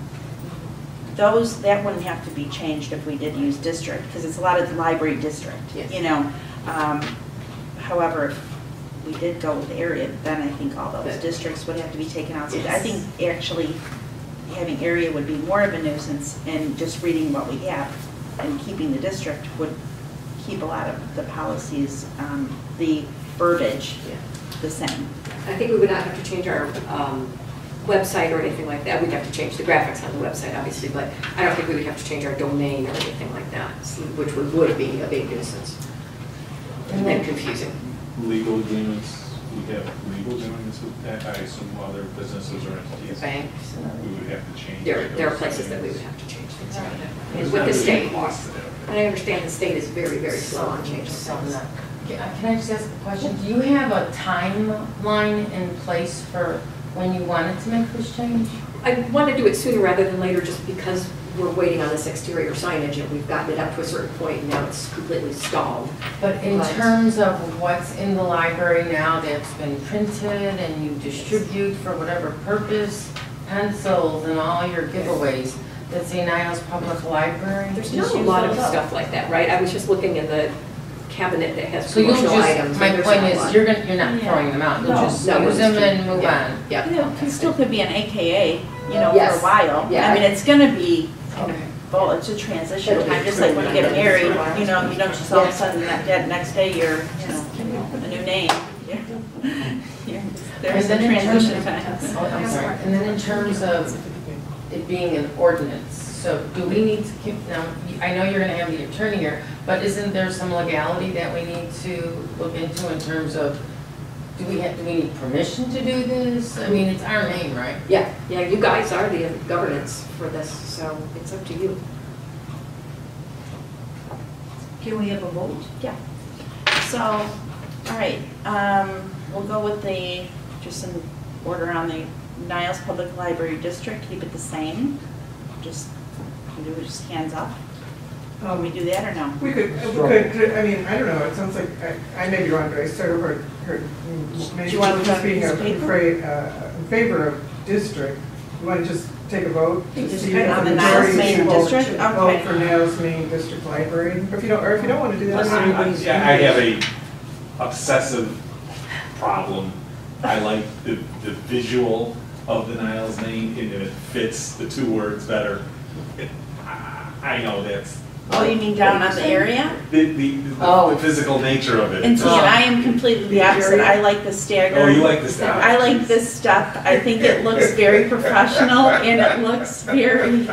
those, that wouldn't have to be changed if we did use district, because it's a lot of the library district, Yes. you know? Um, However, if we did go with area, then I think all those districts would have to be taken out. So I think actually having area would be more of a nuisance, and just reading what we have and keeping the district would keep a lot of the policies, um, the verbiage Yeah. the same. I think we would not have to change our um, website or anything like that. We'd have to change the graphics on the website, obviously, but I don't think we would have to change our domain or anything like that, which would would be a big nuisance and then confusing. Legal agreements, we have legal agreements with that, I assume other businesses or entities. Banks, We would have to change. there there are those places that we would things. have to change things around There's with the state. cost to that. And I understand the state is very, very slow on changing things. that- Can uh, can I just ask a question? Do you have a timeline in place for when you wanted to make this change? I want to do it sooner rather than later, just because we're waiting on this exterior signage, and we've gotten it up to a certain point, and now it's completely stalled. But in Right. terms of what's in the library now that's been printed and you distribute for whatever purpose, pencils and all your giveaways, that's the Niles Public Library? There's Just not a lot of up. stuff like that, right? I was just looking in the cabinet that has So you'll promotional items. just, my and there's point not a is, lot. you're gonna, you're not Yeah. throwing them out, you'll No. just No, we'll use them just and move yeah. on? Yeah. You know, it still could be an AKA, you know, for a while. Yeah. I mean, it's gonna be, Okay. Well, it's a transition time, just like when you get married, you know, you don't just all of a sudden, that, that next day, you're, you know, a new name. You're- (laughs) There's a And then in terms transition time. (laughs) Oh, I'm sorry. And then in terms of it being an ordinance, so do we need to keep, now, I know you're gonna have the attorney here, but isn't there some legality that we need to look into in terms of Do we have, do we need permission to do this? I mean, it's our name, right? Yeah, yeah, you guys are the governance for this, so it's up to you. Can we have a vote? Yeah. So, all right, um, we'll go with the, just in order on the Niles Public Library District, keep it the same. Just, you do it just hands up. Can we do that or no? We could, we could, I mean, I don't know, it sounds like, I, I may be wrong, but I sort of heard, heard, Do maybe you want to just put being a a- piece of paper? afraid, uh, in favor of district. You want to just take a vote? to Just see kind if the on the majority Niles Maine of people district? Vote for Niles Maine district library, or if you don't, or if you don't want to do that. Plus Yeah, I have a obsessive problem. I like the, the visual of the Niles name, and it fits the two words better. It- I I know that's Oh, you mean down on the area? the, the, Oh. the physical nature of it. And see, and I am completely the opposite. I like the staggered. Oh, you like the staggered. I like this stuff. I think it looks very professional and it looks very,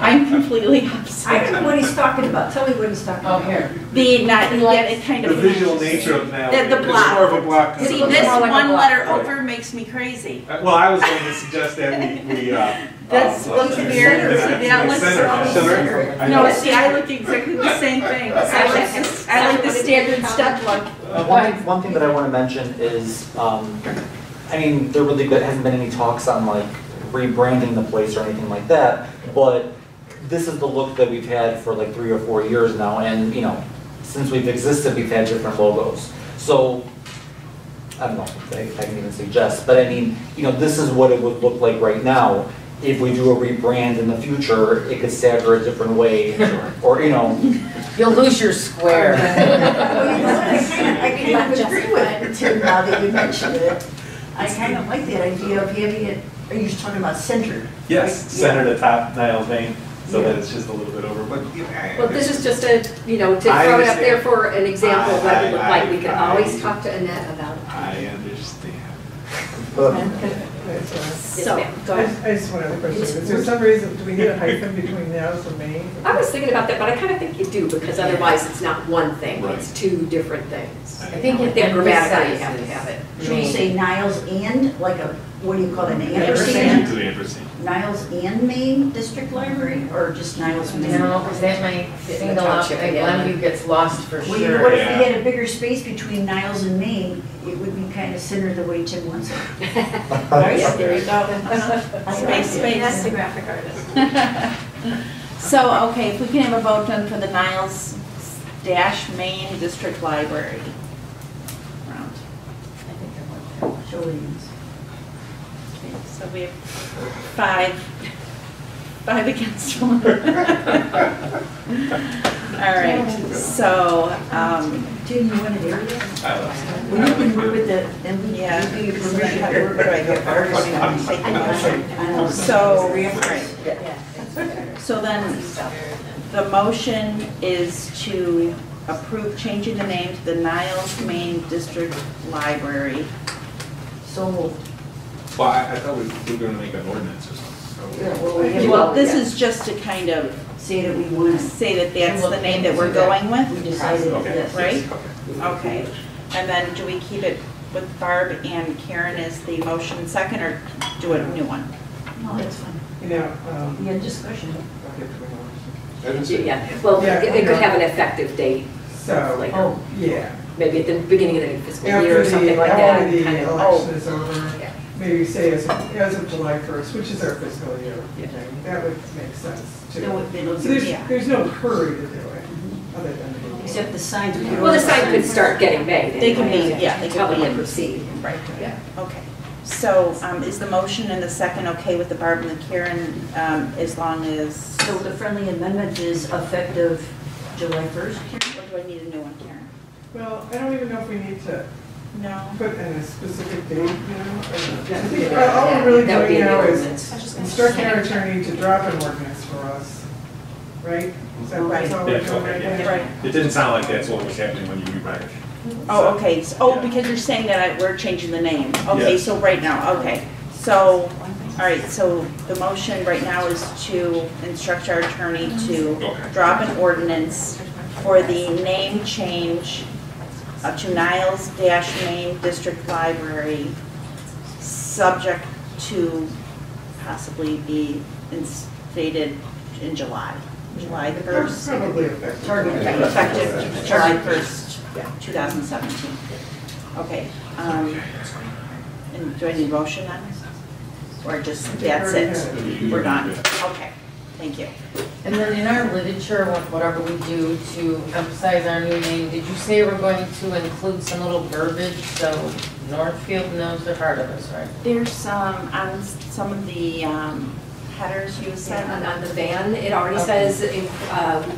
I'm completely opposite. I don't know what he's talking about. Tell me what he's talking Oh, about. here. The, not, that it kind The of. visual nature of Niles. The- the It's block. more of a block. See, this like one block. letter Right. over makes me crazy. Uh, Well, I was going to suggest that we, we, uh. This uh, looks very, see, that looks Center, so. center. No, know. see, I look exactly the same thing. I like I like the standard stuff look. Uh, One thing, one thing that I want to mention is, um, I mean, there really good- hasn't been any talks on like rebranding the place or anything like that, but this is the look that we've had for like three or four years now, and, you know, since we've existed, we've had different logos. So, I don't know if I if I can even suggest, but I mean, you know, this is what it would look like right now. If we do a rebrand in the future, it could stagger a different way, (laughs) or, you know, You'll lose your square. Well, you know I kind of, I (laughs) kind of agree with it, (laughs) Tim, now that you mentioned it. I kind of like that idea of having it, are you just talking about centered? Yes, Like, center to top Niles Maine, so that it's just a little bit over, but. you Well, this is just a, you know, to throw it up there for an example of what it would look like. We can always talk to Annette about it. I understand. That's, Yes, So, ma'am. Go I ahead. just- I just one other question. Is there some reason, do we need a hyphen between Niles and Maine? I was thinking about that, but I kind of think you do, because otherwise it's not one thing, Right. it's two different things. I think it That grammatically you have to have it. Should we say Niles and, like a, what do you call it, an Ampersand ampersand? to the ampersand. Niles and Maine District Library, or just Niles Maine? No, because that might single out, Township like again. Glenview gets lost for Well, you know what, sure. if we had a bigger space between Niles and Maine, it would be kind of centered the way Tim wants it. Yeah, there you go. Space, space. That's the graphic artist. (laughs) So, okay, if we can have a vote then for the Niles dash Maine District Library. Round. Show hands. Okay, So we have five, five against one. (laughs) All right, so, um, Tim, you want it area? I love Well, you can work with the, and Yeah. give you So permission. then how do I get Artist. I'm taking I know. I know. So, right. So then, the motion is to approve changing the name to the Niles Maine District Library. So moved. Well, I, I thought we we were gonna make an ordinance or something, Yeah, so. well, we Well, this is just to kind of Say that we want to, say that that's the name that we're going we with, decided Okay. this. right? Okay. Okay. And then do we keep it with Barb and Karen as the motion second, or do a new one? No, that's fine. You know, um, We had discussion. I didn't say- Yeah, well, it it could have an effective date so, later, Oh, yeah. maybe at the beginning of the fiscal year After or something the, like that. after the kind of- election is over, Yeah. Maybe say as of, as of July first, which is our fiscal year. Yeah. That would make sense too. Then we- then So it'll be- there's, yeah. there's no hurry to do it, other than. Except the signs. we Well, the always sign could start getting made. They can be, anyway, yeah, they Until can they be in. proceed. Right. Yeah. Okay. So um, is the motion and the second okay with the Barb and the Karen, um, as long as, So the friendly amendment is effective July first? Karen? or do I need a new one, Karen? Well, I don't even know if we need to No? put in a specific date, you know? I Yeah. think all all we're really That would be doing in the now is ordinance. instructing our attorney to drop an ordinance for us, right? Is that that's all we're Yeah, doing okay, right yeah. now? Right. It didn't sound like that's what was happening when you remarked. Oh, okay, S- oh, Yeah. because you're saying that I- we're changing the name. Okay, Yes. so right now, okay. So, all right, so the motion right now is to instruct our attorney to Okay. drop an ordinance for the name change uh, to Niles Dash Maine District Library, subject to possibly be instated in July, July the 1st. Probably effective. Effective July 1st, 2017. Okay, um, and do I need a motion on this? Or just, that's it? We're done? Okay, thank you. And then in our literature, whatever we do to emphasize our new name, did you say we're going to include some little verbiage so Northfield knows they're part of us, right? There's some, on some of the um, headers you On, sent. on the van, it already Okay. says, in- uh,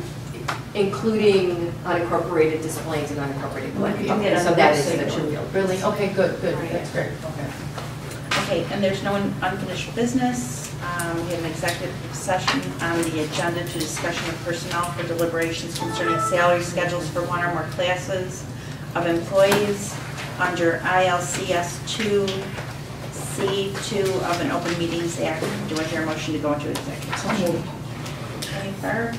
including unincorporated Des Plaines and unincorporated Okay, collections. on So that is website. the Brookfield. Really? Okay, good, good, that's great, okay. Okay, and there's no unfinished business. Um, We have an executive session on the agenda to discussion of personnel for deliberations concerning salary schedules for one or more classes of employees under ILCS 2C2 of an Open Meetings Act. Do I hear a motion to go into executive session? Any third?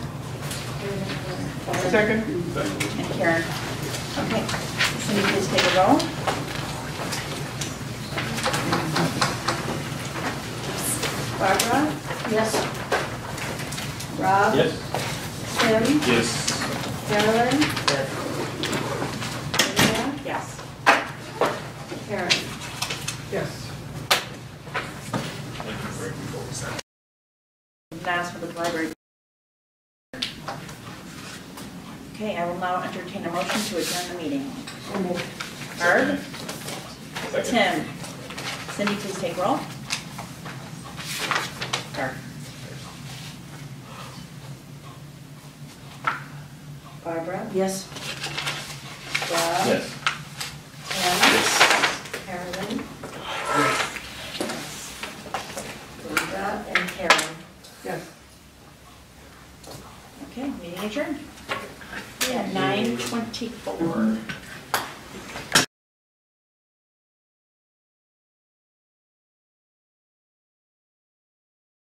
Second? And Karen. Okay, Cindy, please take a roll. Barbara? Yes. Rob? Yes. Tim? Yes. Carolyn? Linda? Yes. Karen? Yes. Mass for the library. Okay, I will now entertain a motion to adjourn the meeting. Barb? Tim? Cindy, please take roll. Barb? Barbara? Yes. Rob? Yes. Tim? Carolyn? Yes. Linda and Karen. Yes. Okay, meeting adjourned. At nine twenty-four.